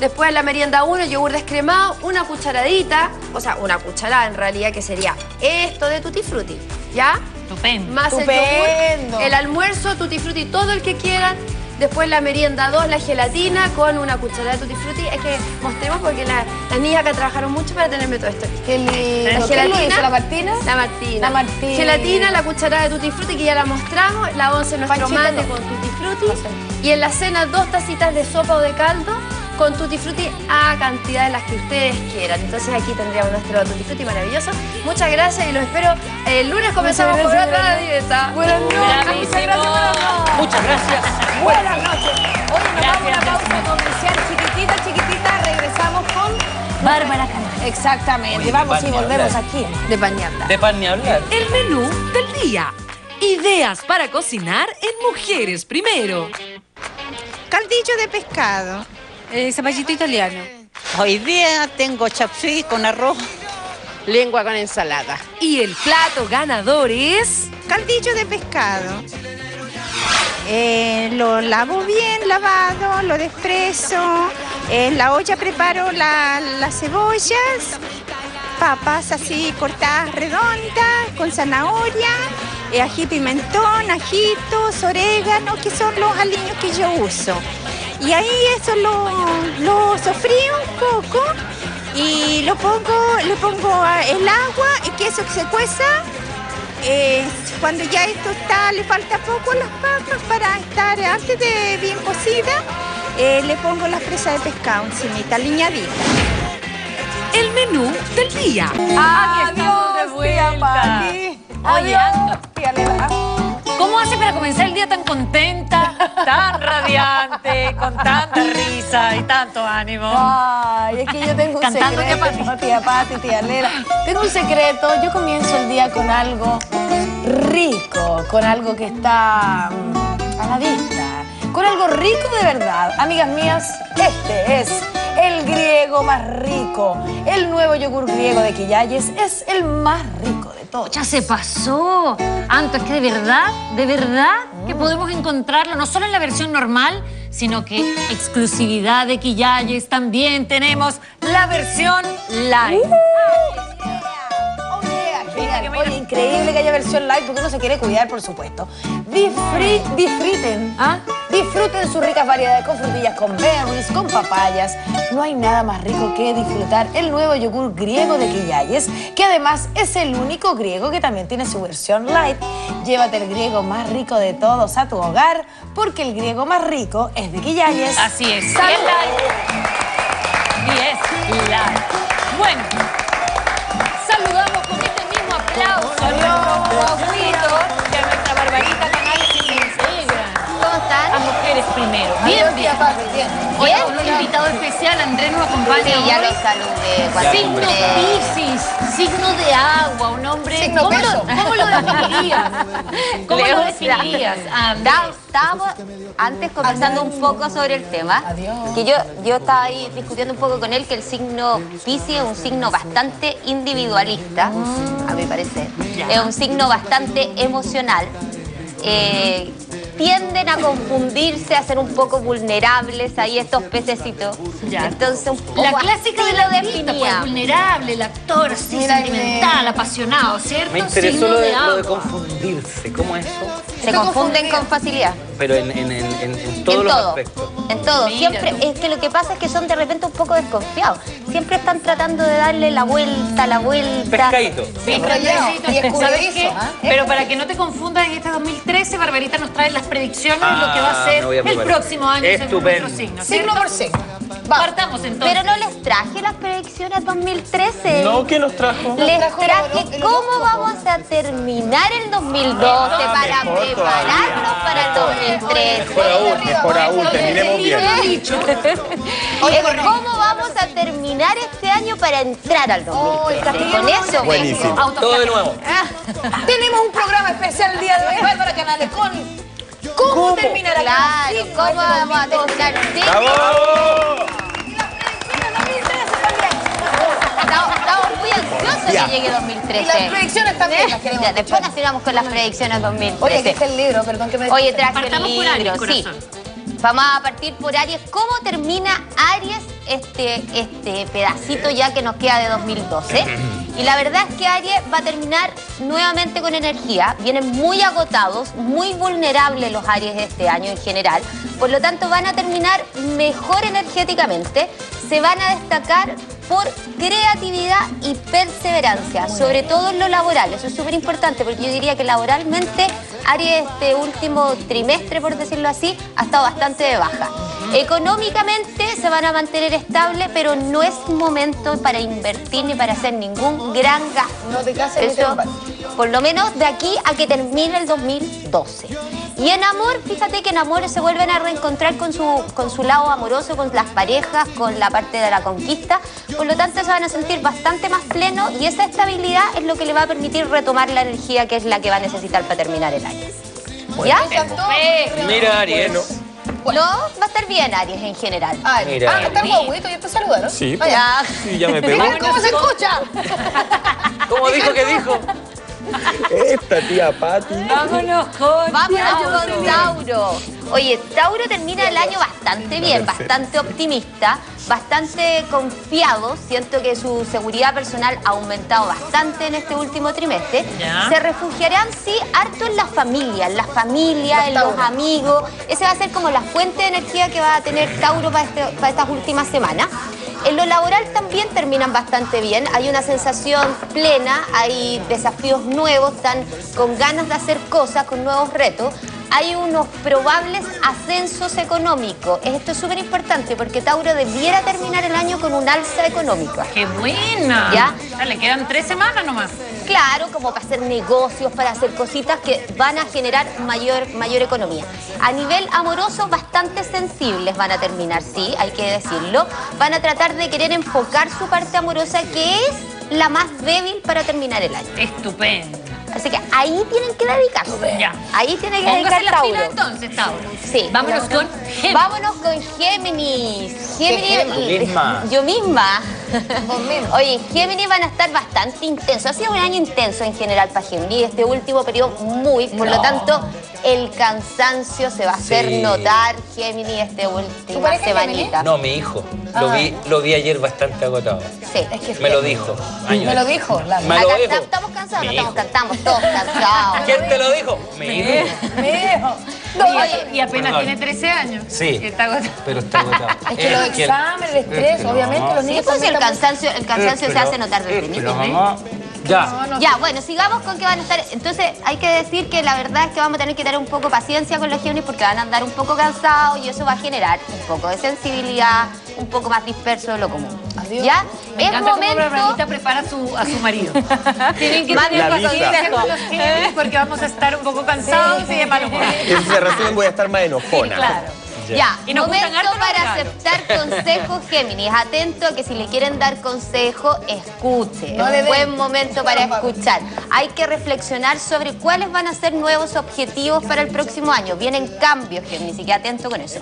Después la merienda 1, yogur descremado, una cucharadita, o sea, una cucharada en realidad que sería esto de tutti frutti, ¿ya? Estupendo. Más el Estupendo. yogur, el almuerzo, tutti frutti, todo el que quieran. Después la merienda 2, la gelatina con una cucharada de tutti frutti. Es que mostremos porque la- las niñas acá trabajaron mucho para tenerme todo esto. Qué lindo. La ¿Quién lo hizo? ¿La Martina? La Martina. La Martina. Gelatina, la cucharada de tutti frutti que ya la mostramos. La 11 nuestro Panchito mate con tutti frutti. Y en la cena dos tacitas de sopa o de caldo con tutti frutti a cantidad de las que ustedes quieran. Entonces aquí tendríamos nuestro tutti frutti maravilloso. Muchas gracias y los espero el lunes comenzamos con gracias, otra dieta. Buenas noches. Muchas gracias. Buenas noches. Muchas gracias. Buenas noches. Oye, nos vamos a una pausa comercial chiquitita, chiquitita. Regresamos con Bárbara Canal. Exactamente. Oye, Vamos y pan volvemos aquí. De pañata. De pan ni hablar. El menú del día. Ideas para cocinar en Mujeres Primero. Caldillo de pescado. Eh, zapallito italiano. Hoy día tengo chapsui con arroz. Lengua con ensalada. Y el plato ganador es... Caldillo de pescado. Eh, lo lavo bien lavado, lo despreso. En la olla preparo la- las cebollas, papas así cortadas redondas, con zanahoria, eh, ají pimentón, ajitos, orégano, que son los aliños que yo uso. Y ahí eso lo, lo sofrío un poco y lo pongo, le pongo el agua y que eso se cueza. Eh, cuando ya esto está, le falta poco a las papas para estar antes de bien cocida, eh, le pongo la presa de pescado encimita, aliñadita. El menú del día. estamos de Adiós, tía vuelta. Pati. Oye, tía Lela. ¿Cómo hace para comenzar el día tan contenta, tan radiante, con tanta risa y tanto ánimo? Ay, es que yo tengo un Cantando tía secreto, Pati. tía Pati, tía Lela. Tengo un secreto. Yo comienzo el día con algo rico, con algo que está mm, a la vista, con algo rico de verdad. Amigas mías, este es el griego más rico. El nuevo yogur griego de Quillayes es el más rico de todos. Ya se pasó. Anto, es que de verdad, de verdad que podemos encontrarlo no solo en la versión normal, sino que exclusividad de Quillayes también tenemos la versión live. Oh, Oye, increíble que haya versión live porque uno se quiere cuidar, por supuesto. Disfri- disfruten, ¿ah? Disfruten sus ricas variedades con frutillas, con berries, con papayas. No hay nada más rico que disfrutar el nuevo yogur griego de Quillayes, que además es el único griego que también tiene su versión light. Llévate el griego más rico de todos a tu hogar, porque el griego más rico es de Quillayes. Así es. ¡Salud! Y es live. Bueno, aplauso a nuestro Paulito y a nuestra Barbarita Canales que se ¿Cómo están? a Mujeres Primero. Bien, bien. Bien. Hoy Bien. un invitado especial, Andrés nos acompaña. Sí, ya los saludé. Signo de agua, un hombre. Signo ¿Cómo, peso. lo, ¿Cómo lo definirías? ¿Cómo lo definirías? Está- Estábamos antes conversando un poco sobre el tema. Que yo, yo estaba ahí discutiendo un poco con él que el signo Piscis es un signo bastante individualista, a mi parecer. Es un signo bastante emocional. Eh, tienden a confundirse, a ser un poco vulnerables ahí estos pececitos. Ya. Entonces un poco La clásica de la lo vista, pues, definía. vulnerable, el actor así sentimental, apasionado, ¿cierto? Me interesó lo de, lo de confundirse. ¿Cómo es eso? Se confunden con facilidad. Pero en, en, en, en- en todos En los todo. aspectos. En todo. Mira Siempre, es que lo que pasa es que son de repente un poco desconfiados. Siempre están tratando de darle la vuelta, la vuelta. Pescadito. Sí, Enrollado. Andresito, Y escurridizo, ¿sabes qué? ¿ah? Pero para que no te confundas, en este 2013, Barbarita nos trae las predicciones de lo que va a Ah, ser a el próximo año según Estupendo. nuestro signo. Signo por signo. Partamos entonces. Pero no les traje las predicciones 2013. No, ¿qué nos trajo? Les traje cómo vamos a terminar el 2012 para mejor prepararnos para el 2013. Mejor aún, mejor aún, terminemos bien. Es cómo vamos a terminar este año para entrar al 2013. Con eso Buenísimo. Todo de nuevo. Tenemos un programa especial el día de hoy, Bárbara Canales, con cómo, terminará cada Claro, ¿cómo vamos a 2012? terminar? ¡Bravo! Estamos, muy ansiosos que llegue 2013. Y las predicciones también las queremos Ya, después escuchar. continuamos con las predicciones 2013. Oye, aquí está el libro, perdón que me Oye, traje el por libro, Aries, sí. Vamos a partir por Aries. ¿Cómo termina Aries este, este pedacito ya que nos queda de 2012? Y la verdad es que Aries va a terminar nuevamente con energía. Vienen muy agotados, muy vulnerables los Aries este año en general. Por lo tanto, van a terminar mejor energéticamente. Se van a destacar por creatividad y perseverancia, sobre todo en lo laboral. Eso es súper importante porque yo diría que laboralmente Aries este último trimestre, por decirlo así, ha estado bastante de baja. Económicamente se van a mantener estable, pero no es momento para invertir ni para hacer ningún gran gasto. No te cases Eso, por lo menos de aquí a que termine el 2012. Y en amor, fíjate que en amor se vuelven a reencontrar con su, con su lado amoroso, con las parejas, con la parte de la conquista. Por lo tanto, se van a sentir bastante más plenos y esa estabilidad es lo que le va a permitir retomar la energía que es la que va a necesitar para terminar el año. ¿Ya? Mira, Aries. No, va a estar bien Aries en general. Mira. Ah, está guaguito, ya te saludaron. Sí, Ah, ya. Sí, ya me pegó. ¿Cómo se escucha? ¿Cómo dijo que dijo? Esta tía Pati. Vámonos con Vámonos con Tauro. Oye, Tauro termina el año bastante bien, bastante optimista, bastante confiado. Siento que su seguridad personal ha aumentado bastante en este último trimestre. Se refugiarán, sí, harto en la familia, en la familia, en los amigos. Ese va a ser como la fuente de energía que va a tener Tauro para, este- para estas últimas semanas. En lo laboral también terminan bastante bien. Hay una sensación plena, hay desafíos nuevos, están con ganas de hacer cosas, con nuevos retos. Hay unos probables ascensos económicos. Esto es súper importante porque Tauro debiera terminar el año con un alza económica. ¡Qué buena! ¿Ya? Ah, Le quedan tres semanas nomás. Claro, como para hacer negocios, para hacer cositas que van a generar mayor, mayor economía. A nivel amoroso, bastante sensibles van a terminar, sí, hay que decirlo. Van a tratar de querer enfocar su parte amorosa, que es la más débil para terminar el año. Estupendo. Así que ahí tienen que dedicarse. Ya. Ahí tiene que Póngase dedicar la Tauro. pila entonces, Tauro. Sí. Vámonos con Géminis. Vámonos con Géminis. Géminis. Misma. Yo misma. Oye, Géminis van a estar bastante intensos. Ha sido un año intenso en general para Géminis. Este último periodo muy. Por lo tanto, el cansancio se va a hacer Sí. notar Géminis este última semanita. No, mi hijo. Lo vi, lo vi ayer bastante agotado. Sí. Es que Me lo dijo. Años. Me lo dijo. La... Me lo Acá dijo. estamos cansados, no estamos cansados, cansados. ¿Quién te lo dijo? Mi hijo. Mi hijo. Oye, y apenas Perdón. tiene 13 años. Sí. Y está agotado. Pero está agotado. Es que los Es que- exámenes, el estrés, No. obviamente los Sí, niños pues sí, el también están- cansancio, el cansancio se hace notar desde Pero niños. mamá. Ya. Ya, bueno, sigamos con que van a estar. Entonces, hay que decir que la verdad es que vamos a tener que tener un poco paciencia con los Géminis porque van a andar un poco cansados y eso va a generar un poco de sensibilidad, un poco más disperso de lo común. ¿Ya? Me es encanta cómo momento. Barbarita prepara a su, a su marido. Tienen que tener paciencia con los Géminis porque vamos a estar un poco cansados y de mal humor. Y si se resumen voy a estar más enojona. Claro. Ya, Y nos gustan momento harto para aceptar consejos Géminis. Atento a que si le quieren dar consejo, escuche. No es un buen momento para escuchar. Hay que reflexionar sobre cuáles van a ser nuevos objetivos para el próximo año. Vienen cambios, Géminis, así que atento con eso.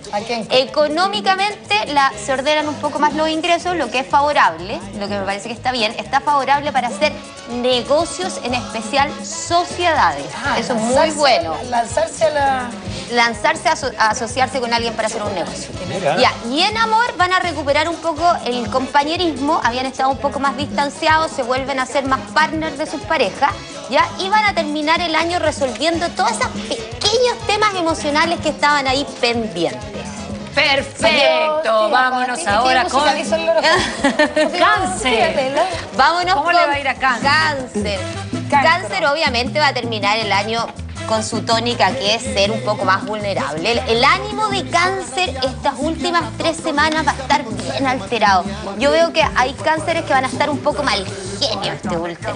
Económicamente la- se ordenan un poco más los ingresos, lo que es favorable, lo que me parece que está bien. Está favorable para hacer negocios, en especial sociedades. Ah, eso es muy bueno Lanzarse a la... lanzarse a, aso- a asociarse con alguien para hacer un negocio. Ya, y en amor van a recuperar un poco el compañerismo, habían estado un poco más distanciados, se vuelven a ser más partners de sus parejas, ya, y van a terminar el año resolviendo todos esos pequeños temas emocionales que estaban ahí pendientes. Perfecto, vámonos ahora con Cáncer. Vámonos ¿Cómo con le va a ir a Cáncer? Cáncer. Cáncer obviamente va a terminar el año con su tónica que es ser un poco más vulnerable. El, el ánimo de cáncer estas últimas tres semanas va a estar bien alterado. Yo veo que hay cánceres que van a estar un poco mal genio este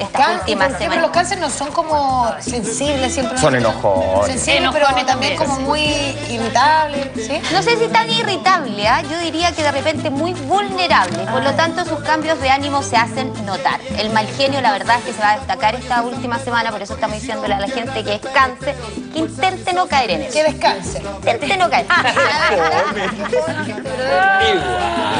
estas últimas los cánceres no son como sensibles siempre. Son ¿no? enojones. Sensibles, pero Enojones también también. como muy irritables, ¿sí? No sé si tan irritable, ¿ah? yo diría que de repente muy vulnerable. Por lo tanto, sus cambios de ánimo se hacen notar. El mal genio, la verdad es que se va a destacar esta última semana, por eso estamos diciéndole a la gente que es cáncer, que intente no caer en eso. Que descanse. Intente no caer.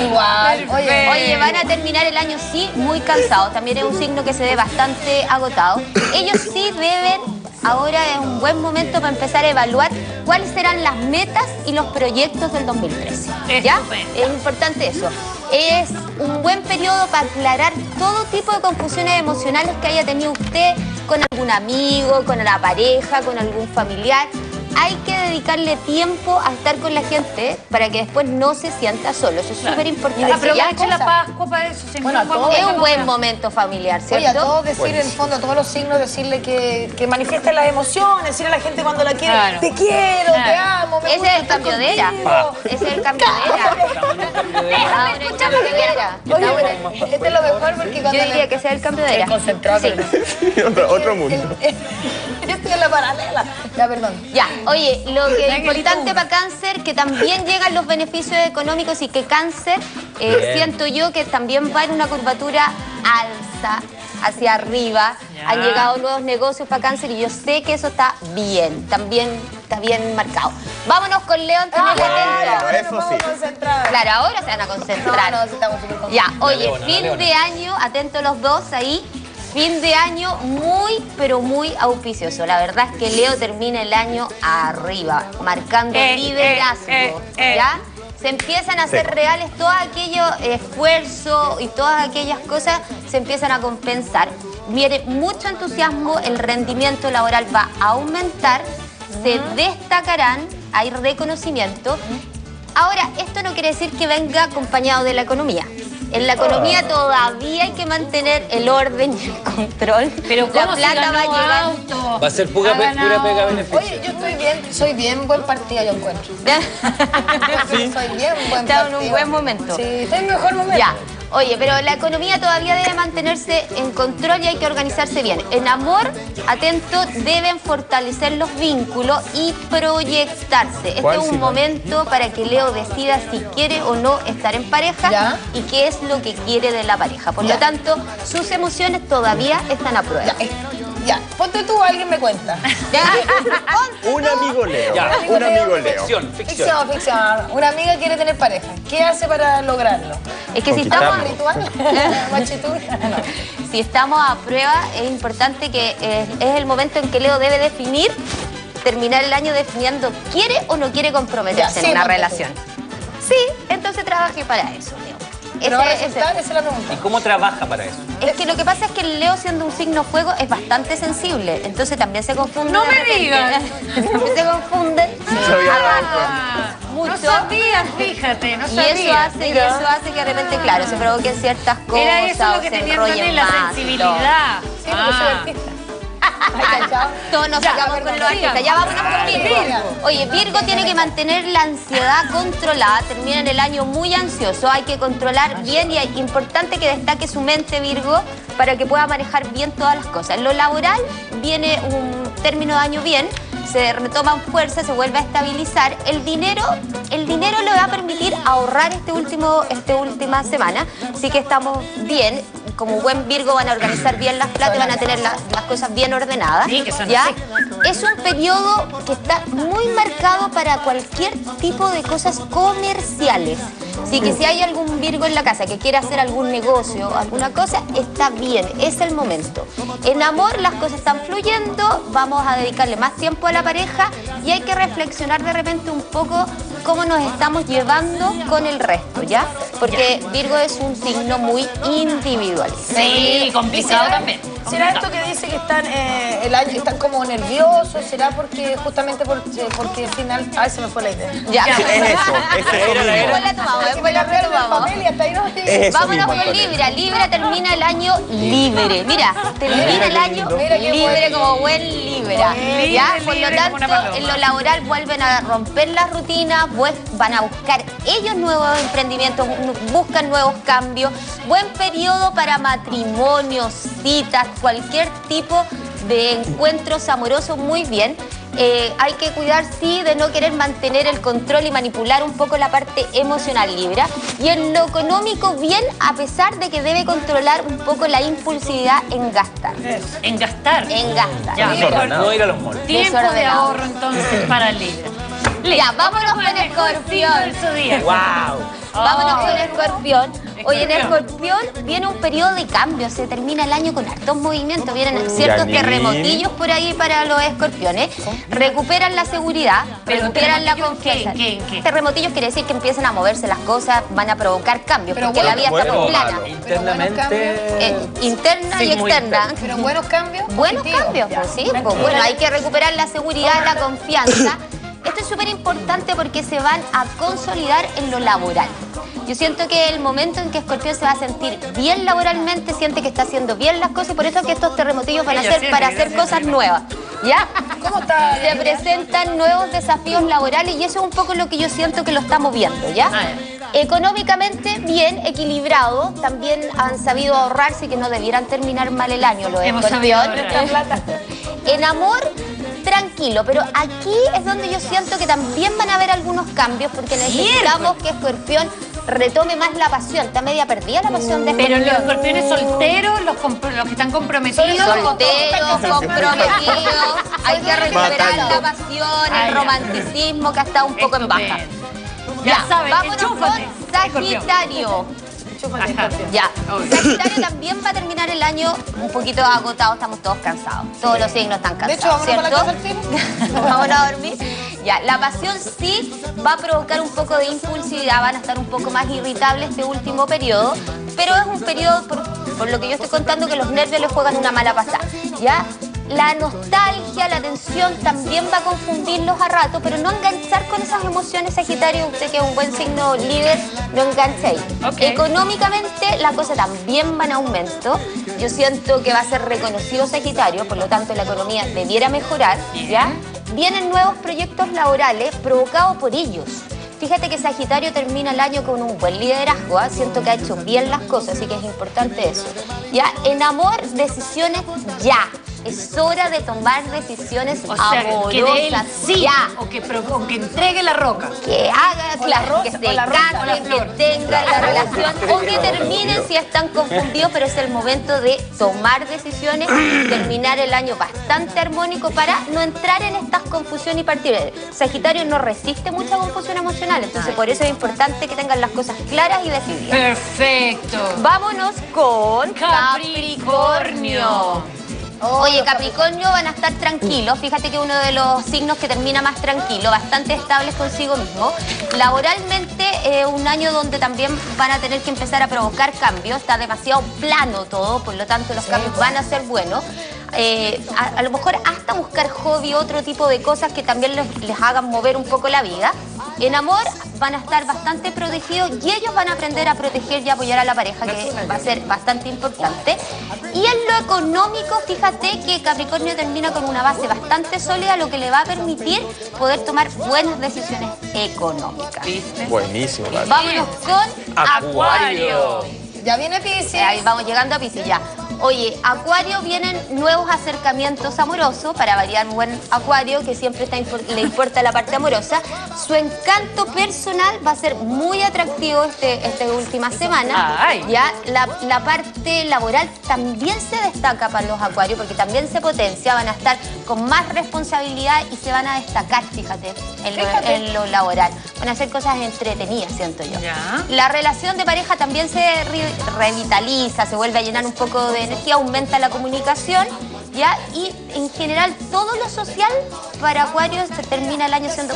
Igual. Oye, Oye, van a terminar el año sí muy cansados. También es un signo que se ve bastante agotado. Ellos sí deben, ahora es un buen momento para empezar a evaluar cuáles serán las metas y los proyectos del 2013. ¿Ya? Es importante eso. Es un buen periodo para aclarar todo tipo de confusiones emocionales que haya tenido usted con algún amigo, con la pareja, con algún familiar hay que dedicarle tiempo a estar con la gente para que después no se sienta solo. Eso es súper importante. Aproveche la Pascua para eso. Bueno. Es un buen momento familiar, ¿cierto? Oye, a todos decir en el fondo, a todos los signos, decirle que, que manifiesten las emociones, decirle a la gente cuando la quiere, Claro. te quiero, te amo, me Ese es el cambio de era. Ese es el cambio de era. Ahora el cambio de era. Oye, Ahora- pero este es lo mejor porque cuando Yo diría que sea el cambio de era. Sí. otro, otro mundo. Yo estoy en la paralela. Ya, perdón. Ya, oye, lo que es importante para cáncer, que también llegan los beneficios económicos y que cáncer, eh, siento yo que también va en una curvatura alza hacia arriba. Ya. Han llegado nuevos negocios para cáncer y yo sé que eso está bien, también está bien marcado. Vámonos con León, tenés atento. eso sí. Claro, ahora se van a concentrar. No, no, estamos. Ya, oye, fin de año, atentos los dos ahí. Fin de año muy, pero muy auspicioso. La verdad es que Leo termina el año arriba, marcando Eh, liderazgo. eh, eh, eh. ¿Ya? Se empiezan a hacer Sí. reales todos aquellos esfuerzos y todas aquellas cosas se empiezan a compensar. Viene mucho entusiasmo, el rendimiento laboral va a aumentar, se destacarán, hay reconocimiento. Ahora, esto no quiere decir que venga acompañado de la economía. En la economía todavía hay que mantener el orden y el control. Pero la ¿cómo si plata va a llegar. auto? Va a ser pura, pe- pura pega beneficio. Oye, yo estoy bien, soy bien buen partido, yo encuentro. Soy bien buen Está en partido. un buen momento. Sí, estoy en mejor momento. Ya. Oye, pero la economía todavía debe mantenerse en control y hay que organizarse bien. En amor, atento, deben fortalecer los vínculos y proyectarse. Este ¿Cuál, es un momento para que Leo decida si quiere o no estar en pareja y qué es lo que quiere de la pareja. Por lo tanto, sus emociones todavía están a prueba. Ya, ponte tú, alguien me cuenta. Un amigo Leo. Ya, un amigo Leo. Ficción, ficción. Ficción, ficción. Una amiga quiere tener pareja. ¿Qué hace para lograrlo? Es que si estamos, ritual. No. si estamos a prueba, es importante que eh, es el momento en que Leo debe definir, terminar el año definiendo quiere o no quiere comprometerse Ya, sí, en una tú. relación. Sí, entonces trabaje para eso, Leo. Pero va a Ese- resultar, ese- esa es la pregunta. ¿Y cómo trabaja para eso? Es que lo que pasa es que el Leo siendo un signo fuego es bastante sensible, entonces también se confunde. No me digas. También se confunde. Mucho. No sabía, fíjate, no y eso hace, y eso hace que de repente, claro, se provoquen ciertas cosas. Era eso lo que se tenía enrollen René, la sensibilidad. Sí, porque soy Ah. artista. Todos nos sacamos con los artistas. Ya vámonos con Virgo. Oye, Virgo tiene que mantener la ansiedad controlada. Termina en el año muy ansioso. Hay que controlar bien y es importante que destaque su mente, Virgo, para que pueda manejar bien todas las cosas. En lo laboral viene un término de año bien. Se retoman fuerzas, se vuelve a estabilizar. El dinero, el dinero le va a permitir ahorrar este último, esta última semana. Así que estamos bien. Como buen Virgo van a organizar bien las plata y van a tener la- las cosas bien ordenadas. Sí, ¿ya? Es un periodo que está muy marcado para cualquier tipo de cosas comerciales. Así que si hay algún Virgo en la casa que quiere hacer algún negocio o alguna cosa, está bien, es el momento. En amor las cosas están fluyendo, vamos a dedicarle más tiempo a la pareja y hay que reflexionar de repente un poco cómo nos estamos llevando con el resto, ¿ya? Porque Virgo es un signo muy individualista. Sí, complicado ¿Será- también. ¿Será esto que dice que están eh, el año están como nerviosos? ¿Será porque justamente por- eh, porque al final a se me fue la idea? Ya. Es eso, es eso Era la- mismo. Después la tomamos, después la Es eso Vámonos con. Libra. Libra termina el año libre. Mira, termina Mira el año libre como buen Libra. Libre, ¿Ya? Por lo tanto, en lo laboral vuelven a romper las rutinas, van a buscar ellos nuevos emprendimientos, buscan nuevos cambios. Buen periodo para matrimonios, citas, cualquier tipo de encuentros amorosos, muy bien. Eh, hay que cuidar, sí, de no querer mantener el control y manipular un poco la parte emocional Libra. Y en lo económico, bien, a pesar de que debe controlar un poco la impulsividad en gastar. En gastar. En gastar. Ya, Desordenado ir a los malls. Tiempo de ahorro entonces para Libra. Ya, vámonos con Escorpión. ¡Wow! Vámonos Oh. con Escorpión. Oye, en Escorpión. Viene un periodo de cambio, se termina el año con hartos movimientos, vienen ciertos terremotillos por ahí para los escorpiones, recuperan la seguridad, Pero recuperan la confianza. Terremotillos quiere decir que empiezan a moverse las cosas, van a provocar cambios, Pero porque la vida está muy plana. Internamente. Eh, interna y externa. Pero buenos cambios. Buenos cambios, pues sí. Pues bueno, hay que recuperar la seguridad, la confianza. Esto es súper importante porque se van a consolidar en lo laboral. Yo siento que el momento en que Escorpión se va a sentir bien laboralmente, siente que está haciendo bien las cosas y por eso es que estos terremotillos van a ser para hacer cosas nuevas. ¿Ya? ¿Cómo está? Se presentan nuevos desafíos laborales y eso es un poco lo que yo siento que lo estamos viendo, ¿ya? Ah, Económicamente bien equilibrado, también han sabido ahorrarse que no debieran terminar mal el año los Hemos sabido. En amor, tranquilo, pero aquí es donde yo siento que también van a haber algunos cambios porque necesitamos que Escorpión retome más la pasión. Está media perdida la pasión de Pero los escorpiones solteros, los, los que están comprometidos. Solteros, comprometidos, hay que recuperar la pasión, el romanticismo que ha estado un poco en baja. Estupendo. Ya saben, vámonos con Sagitario. Ya, Sagitario también va a terminar el año un poquito agotado, estamos todos cansados. Todos los signos están De hecho, cansados, para la ¿cierto? casa vámonos a dormir. Ya, la pasión sí va a provocar un poco de impulsividad, van a estar un poco más irritables este último periodo, pero es un periodo, por, por lo que yo estoy contando, que los nervios les juegan una mala pasada. Ya, la nostalgia, la tensión también va a confundirlos a rato, pero no enganchar con esas emociones, Sagitario, usted que es un buen signo líder, no enganche ahí. Ok. Económicamente la cosa también va en aumento. Yo siento que va a ser reconocido Sagitario, por lo tanto la economía debiera mejorar, ¿ya? Vienen nuevos proyectos laborales provocados por ellos. Fíjate que Sagitario termina el año con un buen liderazgo, ¿ah? siento que ha hecho bien las cosas, así que es importante eso. Ya, en amor, decisiones ya. Es hora de tomar decisiones O sea, amorosas. que dé el sí ya. o que, pro- o que entregue la roca. Que haga, O la rosa, que o se la rosa, que tengan la relación o que terminen si están confundidos, pero es el momento de tomar decisiones y terminar el año bastante armónico para no entrar en estas confusiones y partir. Sagitario no resiste mucha confusión emocional, entonces por eso es importante que tengan las cosas claras y decididas. Perfecto. Vámonos con Capricornio. Capricornio. Oye, Capricornio van a estar tranquilos. Fíjate que uno de los signos que termina más tranquilo, bastante estables consigo mismo. Laboralmente, eh, un año donde también van a tener que empezar a provocar cambios. Está demasiado plano todo, por lo tanto los cambios van a ser buenos. Eh, a, a lo mejor hasta buscar hobby, otro tipo de cosas que también les, les hagan mover un poco la vida. En amor van a estar bastante protegidos y ellos van a aprender a proteger y apoyar a la pareja, que va a ser bastante importante. Y en lo económico, fíjate que Capricornio termina con una base bastante sólida, lo que le va a permitir poder tomar buenas decisiones económicas. Buenísimo. Vámonos con Acuario. Ya viene Pisces. Ahí vamos llegando a Piscis ya. Oye, Acuario vienen nuevos acercamientos amorosos, para variar buen Acuario, que siempre está le importa la parte amorosa. Su encanto personal va a ser muy atractivo este, esta última semana. Ay. Ya la, la parte laboral también se destaca para los Acuarios, porque también se potencia, van a estar con más responsabilidad y se van a destacar, fíjate, en lo, Fíjate. en lo laboral. Van a hacer cosas entretenidas, siento yo. Ya. La relación de pareja también se re- revitaliza, se vuelve a llenar un poco de energía, aumenta la comunicación, ¿ya? Y en general todo lo social para Acuario se termina el año siendo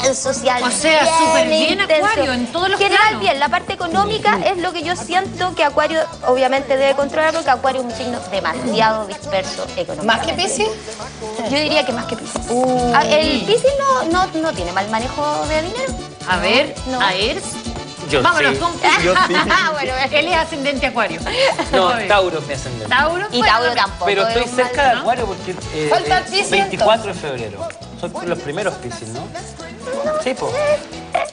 bien social. O sea, súper bien intenso. Acuario, en todos los General planos. bien, la parte económica es lo que yo siento que Acuario obviamente debe controlar porque Acuario es un signo demasiado disperso económicamente. ¿Más que Piscis? Yo diría que más que Piscis. Ah, El Piscis no, no, no tiene mal manejo de dinero. A ver, No. a ver. Yo Vámonos sí. con Yo sí. bueno, él es ascendente acuario. No. Tauro es mi ascendente. Tauro. Y bueno, Tauro también. tampoco. Pero es estoy cerca de Acuario porque eh, Falta eh, Piscis, 24 de febrero. Son los primeros Piscis, ¿no? Sí, pues.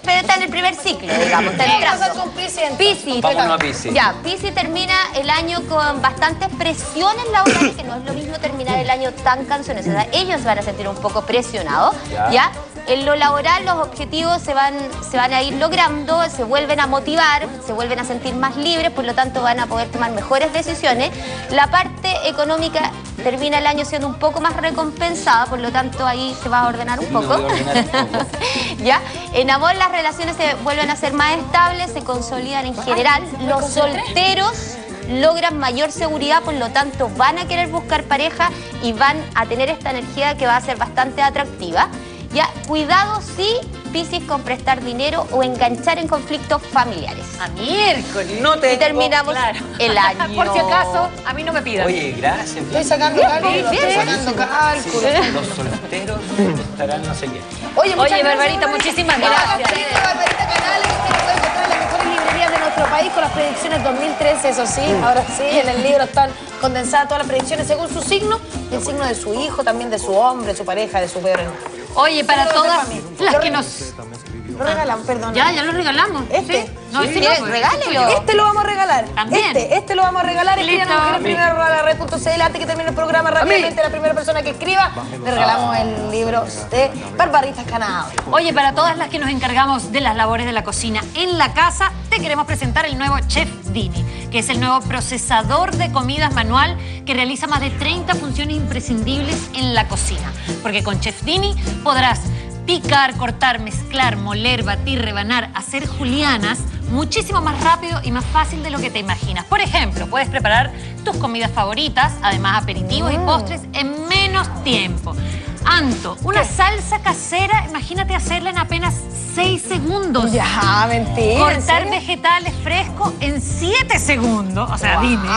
Pero está en el primer ciclo, digamos. Está ¿Qué entrando. pasa con Piscis entonces? Piscis. Vámonos a Piscis. Ya, Piscis termina el año con bastantes presiones laborales, que no es lo mismo terminar el año tan canciones. O sea, ellos van a sentir un poco presionados, Ya. ¿ya? En lo laboral los objetivos se van, se van a ir logrando, se vuelven a motivar, se vuelven a sentir más libres, por lo tanto van a poder tomar mejores decisiones. La parte económica termina el año siendo un poco más recompensada, por lo tanto ahí se va a ordenar un ordenar poco. ¿Ya? En amor las relaciones se vuelven a ser más estables, se consolidan en general. Los solteros logran mayor seguridad, por lo tanto van a querer buscar pareja y van a tener esta energía que va a ser bastante atractiva. Ya, cuidado sí, Piscis, con prestar dinero o enganchar en conflictos familiares. A miércoles. No te Y terminamos claro. el año. Por si acaso, a mí no me pidan. Oye, gracias. Estoy sacando cálculos, estoy sacando cálculos. Los solteros estarán no sé qué. Oye, muchas Oye, gracias, Barbarita, muchísimas gracias. Sí, Barbarita Canales, que nos encontrar en las mejores librerías de nuestro país con las predicciones 2013, eso sí. Ahora sí, en el libro están condensadas todas las predicciones según su signo y el signo de su hijo, también de su hombre, su pareja, de su enemigo. Oye, para todas las que nos... Lo regalan, perdón. Ya, ya lo regalamos. Este. ¿Sí? No, este ¿Quieres? no. pues, Regálelo. este Este lo vamos a regalar. También. Este, este lo vamos a regalar. Escriban Listo. a mujeres primero arroba la red.cl antes que termine el programa rápidamente. La primera persona que escriba, le regalamos el libro de Barbarita Canal. Oye, para todas las que nos encargamos de las labores de la cocina en la casa, te queremos presentar el nuevo Chef Dini, que es el nuevo procesador de comidas manual que realiza más de 30 funciones imprescindibles en la cocina. Porque con Chef Dini podrás picar, cortar, mezclar, moler, batir, rebanar, hacer julianas muchísimo más rápido y más fácil de lo que te imaginas. Por ejemplo, puedes preparar tus comidas favoritas, además aperitivos y postres, en menos tiempo. Anto, una salsa casera, imagínate hacerla en apenas 6 segundos. Ya, mentira. ¿en Cortar vegetales frescos en 7 segundos. O sea, dime.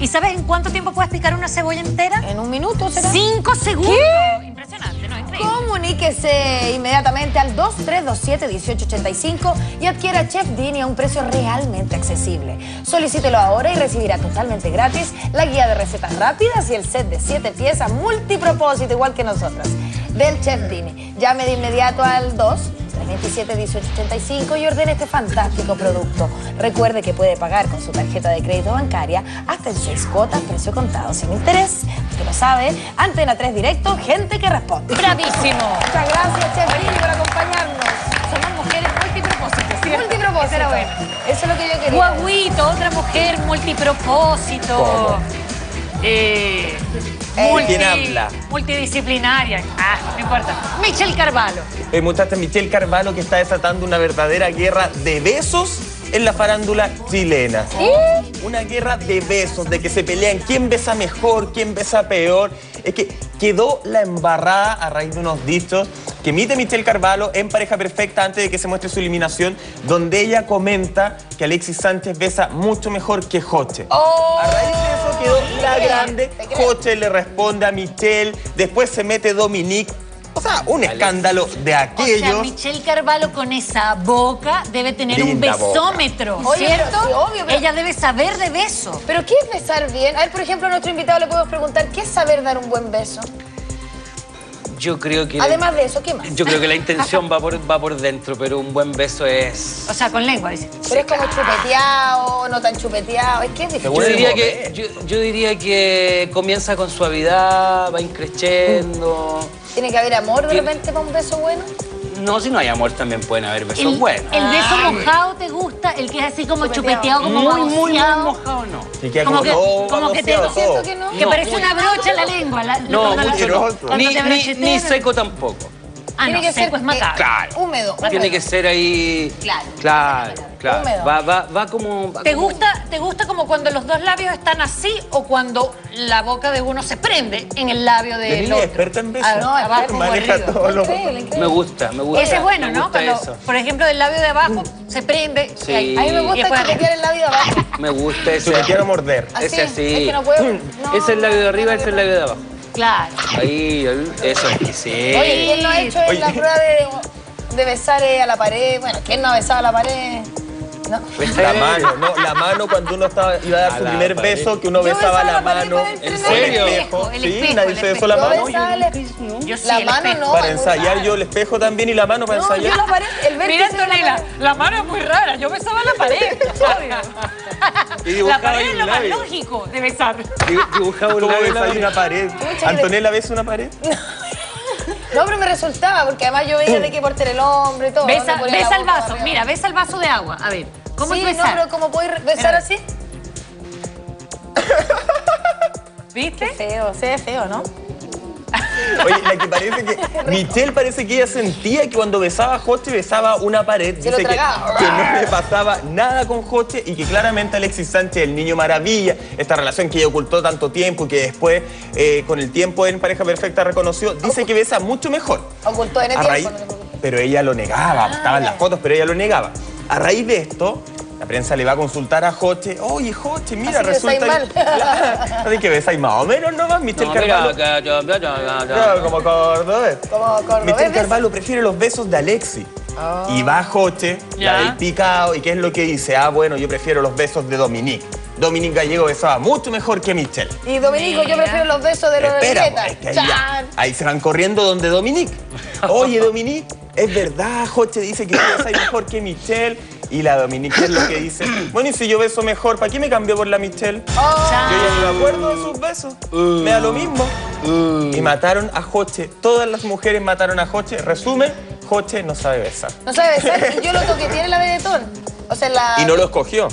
¿Y sabes en cuánto tiempo puedes picar una cebolla entera? En un minuto, ¿será? 5 segundos. Impresionante, ¿no? Increíble. Comuníquese inmediatamente al 2327-1885 y adquiera Chef Dini a un precio realmente accesible. Solicítelo ahora y recibirá totalmente gratis la guía de recetas rápidas y el set de 7 piezas multipropósito, igual que nosotras, del Chef Dini. Llame de inmediato al 2 327-1885 y ordene este fantástico producto. Recuerde que puede pagar con su tarjeta de crédito bancaria hasta en seis cuotas, precio contado sin interés. Usted lo sabe, Antena 3 Directo, gente que responde. ¡Bravísimo! Muchas gracias, Chef Dini, por acompañarnos. Somos mujeres multipropósitos, ¿cierto? Multipropósito. Esa era buena. Eso es lo que yo quería. Guaguito, otra mujer multipropósito. ¿Cómo? Eh, Eh, multi- ¿quién habla? Multidisciplinaria. Ah, no importa. Michelle Carvalho. Eh, muchacha Michelle Carvalho que está desatando una verdadera guerra de besos en la farándula chilena. Una guerra de besos, de que se pelean quién besa mejor, quién besa peor. Es que quedó la embarrada a raíz de unos dichos que emite Michelle Carvalho en Pareja Perfecta antes de que se muestre su eliminación, donde ella comenta que Alexis Sánchez besa mucho mejor que Joche. Oh. A raíz de eso quedó la grande. Joche le responde a Michelle, después se mete Dominique. O sea, un escándalo de O sea, aquellos. Michelle Carvalho con esa boca debe tener un Linda besómetro, Oye, ¿cierto? pero sí, obvio, pero- Ella debe saber de beso. Pero ¿qué es besar bien? A ver, por ejemplo, a nuestro invitado le podemos preguntar, ¿qué es saber dar un buen beso? Yo creo que. Además de eso, ¿qué más? Yo creo que la intención va por, va por dentro, pero un buen beso es. O sea, con lengua, dice. Pero es como chupeteado, no tan chupeteado. Es que es difícil. Yo diría que, yo, yo diría que comienza con suavidad, va increciendo. Tiene que haber amor de repente para un beso bueno. No, si no hay amor también pueden haber besos El, buenos. el beso Ay. mojado te gusta, el que es así como Chupeteado. chupeteado, como Muy, muy, muy baboseado. mojado no. Como como, que, todo como que te todo. Siento que no. que No, parece muy- una brocha en la lengua. la- No, la- mucho no. Ni, ni seco tampoco. Ah, Tiene no, que ser seco es macabro. Claro. húmedo. Tiene que ser ahí. Claro. Claro, claro. Húmedo. Va, va, va como. va ¿Te como- gusta, ¿Te gusta como cuando los dos labios están así o cuando la boca de uno se prende en el labio del Denise otro? experta en besos. Ah, no, abajo Maneja todo lo- Increíble, increíble. Me gusta, me gusta. Ese es bueno, ¿no? Cuando, eso. por ejemplo, del labio de abajo se prende. Sí. y ahí- A mí me gusta chupetear el labio de abajo. Me gusta ese. Chupetear o morder. Ese así. es que no puedo. no, ese es el labio de arriba, ese es el labio de abajo. Claro. Ahí, eso es que sí. Oye, ¿quién no ha hecho Oye. la prueba de, de besar eh, a la pared? Bueno, ¿quién no ha besado a la pared? ¿No? La mano, no, la mano cuando uno estaba, iba a dar A su primer pared. beso, que uno Yo besaba la mano. El espejo, el Sí, espejo, nadie se besó la Yo mano. besaba el Yo sí, La mano no. Para ensayar yo el espejo también y la mano para No, yo ensayar. la pared, el Mira, Antonella, la mano es muy rara. Yo besaba la pared. La pared es lo más lógico de besar. Di- Dibujaba un ¿Cómo labio. una pared? ¿Antonella ves una pared? No, pero me resultaba, porque además yo veía de que por el hombre y todo. Besa, besa el vaso. arriba. Mira, besa el vaso de agua. A ver, ¿cómo sí, es no, besar? pero ¿cómo puedo besar Mira. así? ¿Viste? Feo, se ve feo, ¿no? Oye, la que parece que. Michelle parece que ella sentía que cuando besaba a Joche besaba una pared. Se lo Dice que, que no le pasaba nada con Joche y que claramente Alexis Sánchez, el niño maravilla, esta relación que ella ocultó tanto tiempo y que después, eh, con el tiempo en Pareja Perfecta, reconoció, dice que besa mucho mejor. Ocultó en el A tiempo. raíz, pero ella lo negaba, estaban las fotos, pero ella lo negaba. A raíz de esto, la prensa le va a consultar a Joche, oye Joche, mira, Así que resulta besáis que... Claro, así que besáis más o menos nomás, Michelle No, mira, Carvalho. acá, yo- yo- yo- yo- yo- Claro, como cordobés. Como cordobés, Michelle ¿ves? Carvalho prefiere los besos de Alexi. Y va a Joche, Ya. la del picado, y ¿qué es lo que dice? Ah, bueno, yo prefiero los besos de Dominique. Dominique Gallego besaba mucho mejor que Michelle. Y Dominico, yo prefiero los besos de los de Espera, Violeta. pues, es que ahí, ya- Chan. ahí se van corriendo donde Dominique. Oye, Dominique, es verdad, Joche dice que tú besas mejor que Michelle. Y la Dominique es lo que dice, bueno, y si yo beso mejor, ¿para qué me cambió por la Michelle? Yo ya no me acuerdo de sus besos. Me da lo mismo. Y mataron a Joche. Todas las mujeres mataron a Joche. Resumen, Joche no sabe besar. No sabe besar y yo lo toqué, tiene la Benetton. O sea, la... Y no lo escogió.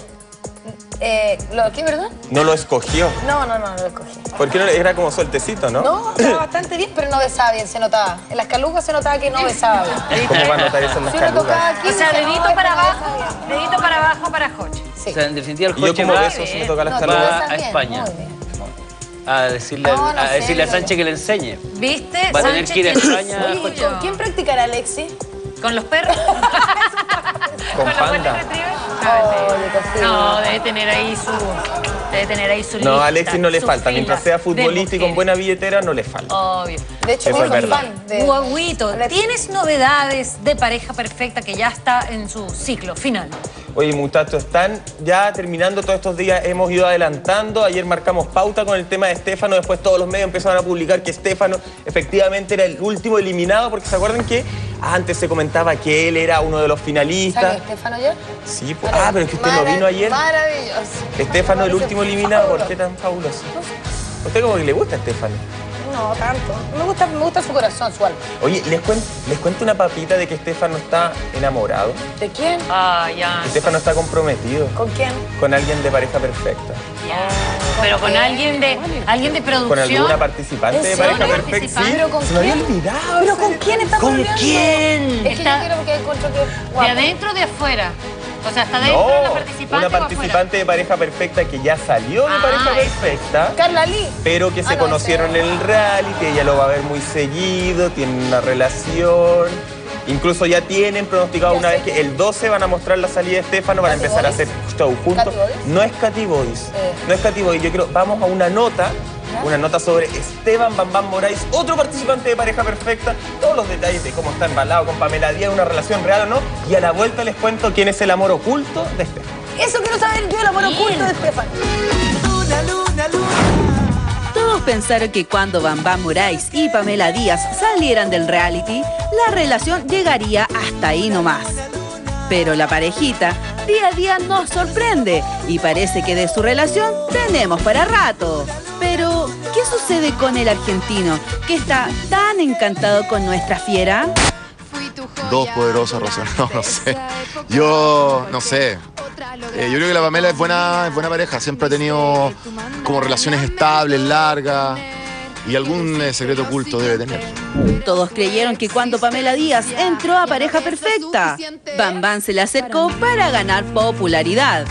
Eh, ¿lo, ¿Qué, verdad? No lo escogió. No, no, no, no lo escogí. Porque no, era como sueltecito, ¿no? No, estaba bastante bien, pero no besaba bien, se notaba. En las calugas se notaba que no besaba bien. ¿Cómo va a notar eso en las Si uno tocaba calugas? aquí, O sea, dedito no, para abajo, dedito para abajo para Joche. Sí. O sea, en definitiva, el Y yo como va, beso, si me toca las No, calugas. a España. muy bien. a decirle, No, no a, sé, decirle a Sánchez que le enseñe. ¿Viste? Va a tener Sánchez que ir a España, su Oye, ¿y orgullo. ¿con quién practicará Alexi? ¿Con los perros? Con los Panda. Cosita. No, debe tener ahí su. Debe tener ahí su No, a Alexis no le falta. fila Mientras sea futbolista y con buena billetera, no le falta. Obvio. De hecho, Eso es verdad. fan de... Guaguito, ¿tienes novedades de pareja perfecta que ya está en su ciclo final? Oye, muchachos, están ya terminando todos estos días, hemos ido adelantando. Ayer marcamos pauta con el tema de Estefano, después todos los medios empezaron a publicar que Estefano efectivamente era el último eliminado, porque se acuerdan que antes se comentaba que él era uno de los ¿Sabe finalistas. Estefano ya? Sí, pues, ah, pero es que usted no vino ayer. Maravilloso. Estefano, el último eliminado, ¿por qué tan fabuloso? ¿A usted como que le gusta Estefano? No, tanto. Me gusta, me gusta su corazón, su alma. Oye, les cuento, les cuento una papita de que Estefano está enamorado. ¿De quién? Ah, ya. Estefano está comprometido ¿Con quién? con alguien de pareja perfecta. Pero con alguien de alguien de producción. Con alguna participante de ¿En pareja perfecta. Sí, ¿Pero con se me había quién? olvidado. ¿Pero con quién está ¿Con quién? Es que Está- yo quiero porque encuentro que ¿De adentro o de afuera? O sea, ¿está dentro No, de la participante una participante de pareja perfecta que ya salió de Ah, pareja perfecta. Carla Lee. Pero que se Ah, no, conocieron en el reality, ella lo va a ver muy seguido, tienen una relación. Incluso ya tienen pronosticado una vez que el 12 van a mostrar la salida de Estefano, van a ¿Katy empezar a hacer show juntos. No es Katy Bodies, Eh. no es Katy Bodies. Yo creo, vamos a una nota, una nota sobre Esteban Bambam Moraes, otro participante de pareja perfecta, todos los detalles de cómo está embalado con Pamela Díaz, una relación real o no, y a la vuelta les cuento quién es el amor oculto de Estefano. Eso quiero saber yo, el amor oculto de Estefano. Todos pensaron que cuando Bam Bam Moraes y Pamela Díaz salieran del reality, la relación llegaría hasta ahí nomás. Pero la parejita día a día nos sorprende y parece que de su relación tenemos para rato. Pero, ¿qué sucede con el argentino que está tan encantado con nuestra fiera? Dos poderosas razones, no, no sé. Yo, no sé. Eh, yo creo que la Pamela es buena, es buena pareja, siempre ha tenido como relaciones estables, largas. Y algún eh, secreto oculto debe tener. Todos creyeron que cuando Pamela Díaz entró a Pareja Perfecta, Bam Bam se le acercó para ganar popularidad.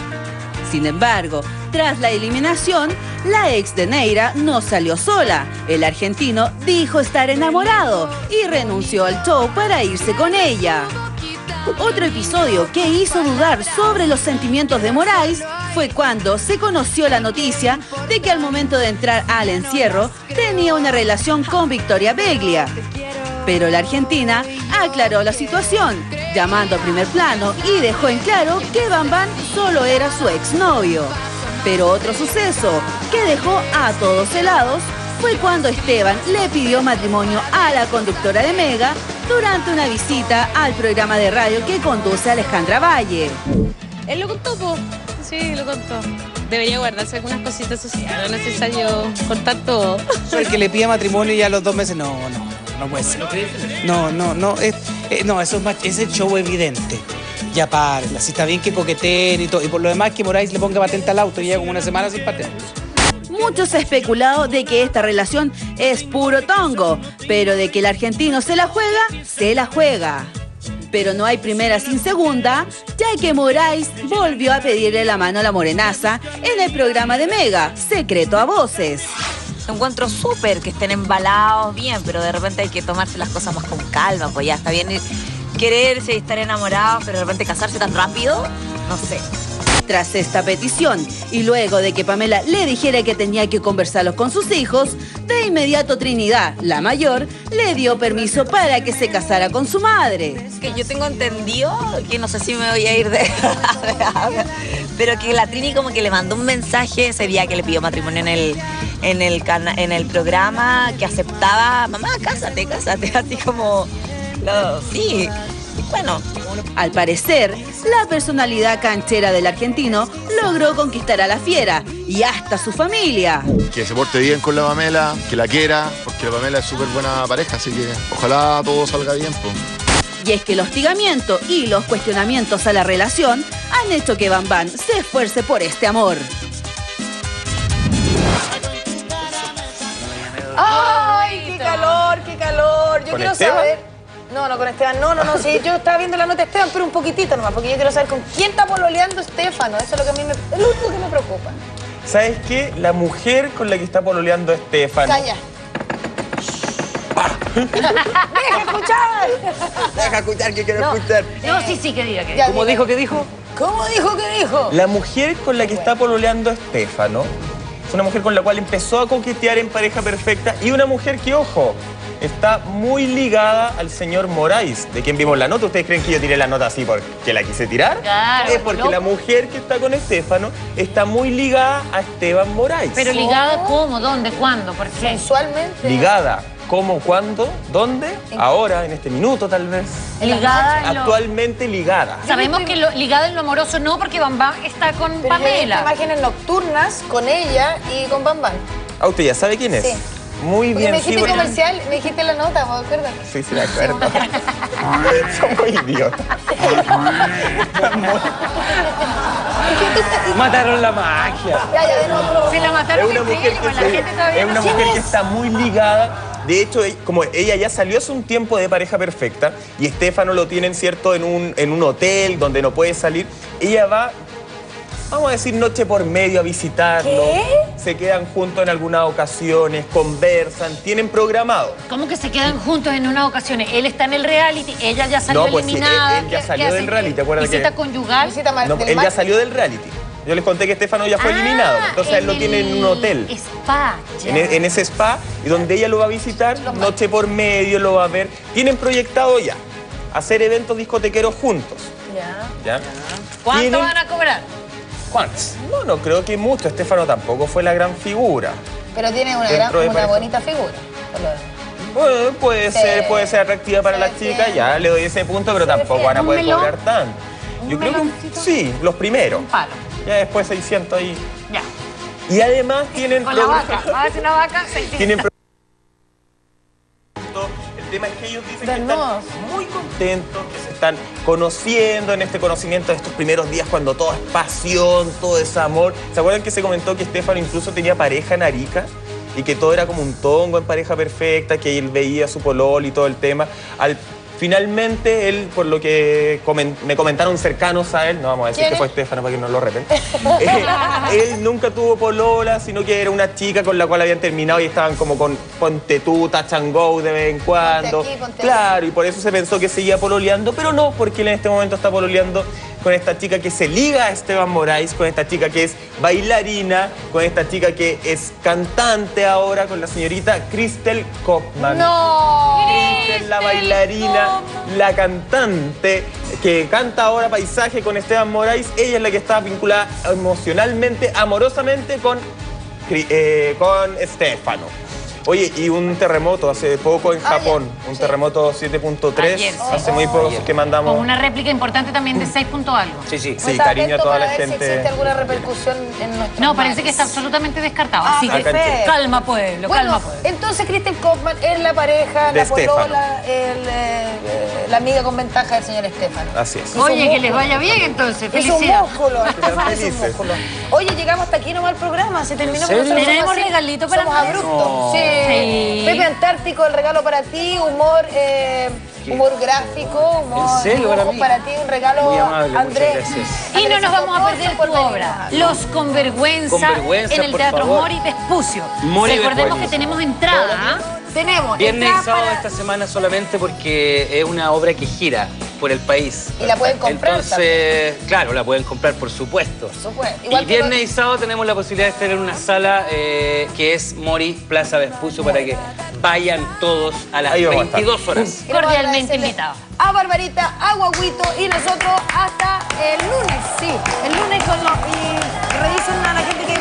Sin embargo, tras la eliminación, la ex de Neira no salió sola. El argentino dijo estar enamorado y renunció al show para irse con ella. Otro episodio que hizo dudar sobre los sentimientos de Moraes fue cuando se conoció la noticia de que al momento de entrar al encierro tenía una relación con Victoria Beglia. Pero la Argentina aclaró la situación, llamando a primer plano y dejó en claro que Bam Bam solo era su exnovio. Pero otro suceso que dejó a todos helados fue cuando Esteban le pidió matrimonio a la conductora de Mega durante una visita al programa de radio que conduce Alejandra Valle. Él lo contó, po. Sí, lo contó. Debería guardarse algunas cositas sociales, no es necesario contar todo. El que le pida matrimonio y ya a los dos meses, no, no, no puede ser. No, no, no, es, eh, no, eso es, más- es el show evidente. Ya párela, si está bien que coqueteen y todo. Y por lo demás que Moraes le ponga patente al auto y llega como una semana sin patente. Muchos ha especulado de que esta relación es puro tongo, pero de que el argentino se la juega, se la juega. Pero no hay primera sin segunda, ya que Moraes volvió a pedirle la mano a la morenaza en el programa de Mega, Secreto a Voces. Encuentro súper que estén embalados bien, pero de repente hay que tomarse las cosas más con calma, pues ya está bien quererse y estar enamorados, pero de repente casarse tan rápido, no sé. Tras esta petición y luego de que Pamela le dijera que tenía que conversarlos con sus hijos, de inmediato Trinidad, la mayor, le dio permiso para que se casara con su madre. Que yo tengo entendido, que no sé si me voy a ir de... pero que la Trini como que le mandó un mensaje ese día que le pidió matrimonio en el, en el, en el programa, que aceptaba, mamá, cásate, cásate, así como, sí, bueno. Al parecer, la personalidad canchera del argentino logró conquistar a la fiera y hasta su familia. Que se porte bien con la Pamela, que la quiera, porque la Pamela es súper buena pareja, así que ojalá todo salga bien. pues. Y es que el hostigamiento y los cuestionamientos a la relación han hecho que Bam Bam se esfuerce por este amor. ¡Ay, qué calor, qué calor! Yo ¿Con quiero Esteban? saber. No, no, con Esteban. No, no, no. Sí, yo estaba viendo la nota de Esteban, pero un poquitito nomás, porque yo quiero saber con quién está pololeando Estefano. Eso es lo que a mí me, es lo único que me preocupa. ¿Sabes qué? La mujer con la que está pololeando Estefano. Calla. ¡Deja escuchar! Deja escuchar que quiero No. escuchar. No, sí, sí, que diga que Ya, diga. diga. ¿Qué dijo? ¿Cómo dijo que dijo? La mujer con la que está pololeando Estefano es una mujer con la cual empezó a coquetear en pareja perfecta y una mujer que, ojo, está muy ligada al señor Moraes, de quien vimos la nota. ¿Ustedes creen que yo tiré la nota así porque la quise tirar? Claro, es porque loco. la mujer que está con Estefano está muy ligada a Esteban Moraes. Pero ligada, ¿cómo? ¿Dónde? ¿Cuándo? ¿Por qué? Sensualmente. Ligada. ¿Cómo? ¿Cuándo? ¿Dónde? Ahora, en este minuto tal vez. Ligada en lo- Actualmente ligada. Sabemos que lo, ligada en lo amoroso no, porque Bambam está con Pero Pamela. imágenes nocturnas con ella y con Bam Bam. Ah, ¿usted ya sabe quién es? Sí. Muy Porque bien, me dijiste comercial, me dijiste la nota, ¿me acuerdas? Sí, sí, de acuerdo. Somos idiotas. Mataron la magia. Ya, ya, de nuevo. Se la Es mataron una en mujer que, la gente todavía es una mujer que está muy ligada. De hecho, e- como ella ya salió hace un tiempo de pareja perfecta y Estefano lo tienen, ¿cierto?, en un, en un hotel donde no puede salir. Ella va, vamos a decir, noche por medio a visitarlo. ¿Qué? Se quedan juntos en algunas ocasiones, conversan, tienen programado. ¿Cómo que se quedan juntos en una ocasión? Él está en el reality, ella ya salió No, pues sí, él- eliminada. él ya ¿Qué- salió del reality, acuérdate que- ¿Visita conyugal? Visita No, del él ya salió del reality. Yo les conté que Estefano ya fue Ah, eliminado. Entonces a él lo en tiene en un el hotel. Spa, ya. En, e- en ese spa, y donde ella lo va a visitar, noche por medio, lo va a ver. Tienen proyectado ya hacer eventos discotequeros juntos. Ya. ¿ya? ¿Cuánto Tienen- van a cobrar? ¿Cuántos? No, no creo que mucho. Estefano tampoco fue la gran figura. Pero tiene una, gran, una pareja. bonita figura. Bueno, puede Sí. ser, puede ser atractiva para las chicas, ya le doy ese punto, pero tampoco van a ¿Un poder melón? cobrar tanto. Yo creo que un- sí, los primeros. Un palo. Ya después 600 ahí. Ya. Y además tienen Con la vaca. A una vaca. se- tienen pro- El tema es que ellos dicen que están muy contentos, que están conociendo en este conocimiento de estos primeros días cuando todo es pasión, todo es amor. ¿Se acuerdan que se comentó que Estefano incluso tenía pareja en Arica? y que todo era como un tongo en pareja perfecta, que él veía su polol y todo el tema. Al, finalmente, él, por lo que comen- me comentaron cercanos a él, no vamos a decir ¿Quién que fue es? Estefano para que no lo repen, eh, él nunca tuvo polola, sino que era una chica con la cual habían terminado y estaban como con ponte tú, go de vez en cuando. aquí, ponte claro, y por eso se pensó que seguía pololeando, pero no, porque él en este momento está pololeando con esta chica que se liga a Esteban Moraes, con esta chica que es bailarina, con esta chica que es cantante ahora, con la señorita Cristel Kopman. ¡No! Cristel, la bailarina, la cantante que canta ahora Paisaje con Esteban Moraes. Ella es la que está vinculada emocionalmente, amorosamente con, eh, con Estefano. Oye, y un terremoto hace poco en Japón, un terremoto 7.3, Ayer, sí. hace muy poco que mandamos... Con una réplica importante también de 6 punto algo. Sí, sí, sí, cariño a toda la ver si gente. existe alguna repercusión en nuestro No, parece que está absolutamente descartado. Ah, Así que calma, pueblo, calma, pueblo. entonces Kristen Kaufman es la pareja, De la polola, eh, eh, la amiga con ventaja del señor Estefano. Así es. Oye, que les vaya bien entonces. Es un Felicidades. es un felices. músculo. Oye, llegamos hasta aquí nomás el programa, se terminó. ¿Tenemos regalito para Somos abruptos. No. Sí. Pepe Antártico, el regalo para ti, humor, eh, humor gráfico, humor ¿En serio para dibujos mí? para ti, un regalo Muy amable, Andrés. gracias. Y no nos vamos a perder por tu venir. obra, Los Convergüenza, Convergüenza, en el Teatro favor. Mori Vespucio. Mori Recordemos que tenemos entrada. Tenemos. Viernes y sábado para- esta semana solamente porque es una obra que gira por el país. Y la pueden comprar Entonces, claro, la pueden comprar por supuesto. supuesto. Y Igual viernes y sábado tenemos la posibilidad de estar en una sala eh, que es Mori Plaza Vespucio para que vayan todos a las Ahí vamos a estar. 22 horas. Cordialmente invitados. A Barbarita, a Guaguito y nosotros hasta el lunes, sí. El lunes con los. Y revisen a la gente que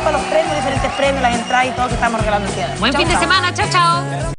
para los premios, diferentes premios, las entradas y todo que estamos regalando el día. Buen Chau, fin de semana. Chao, chao.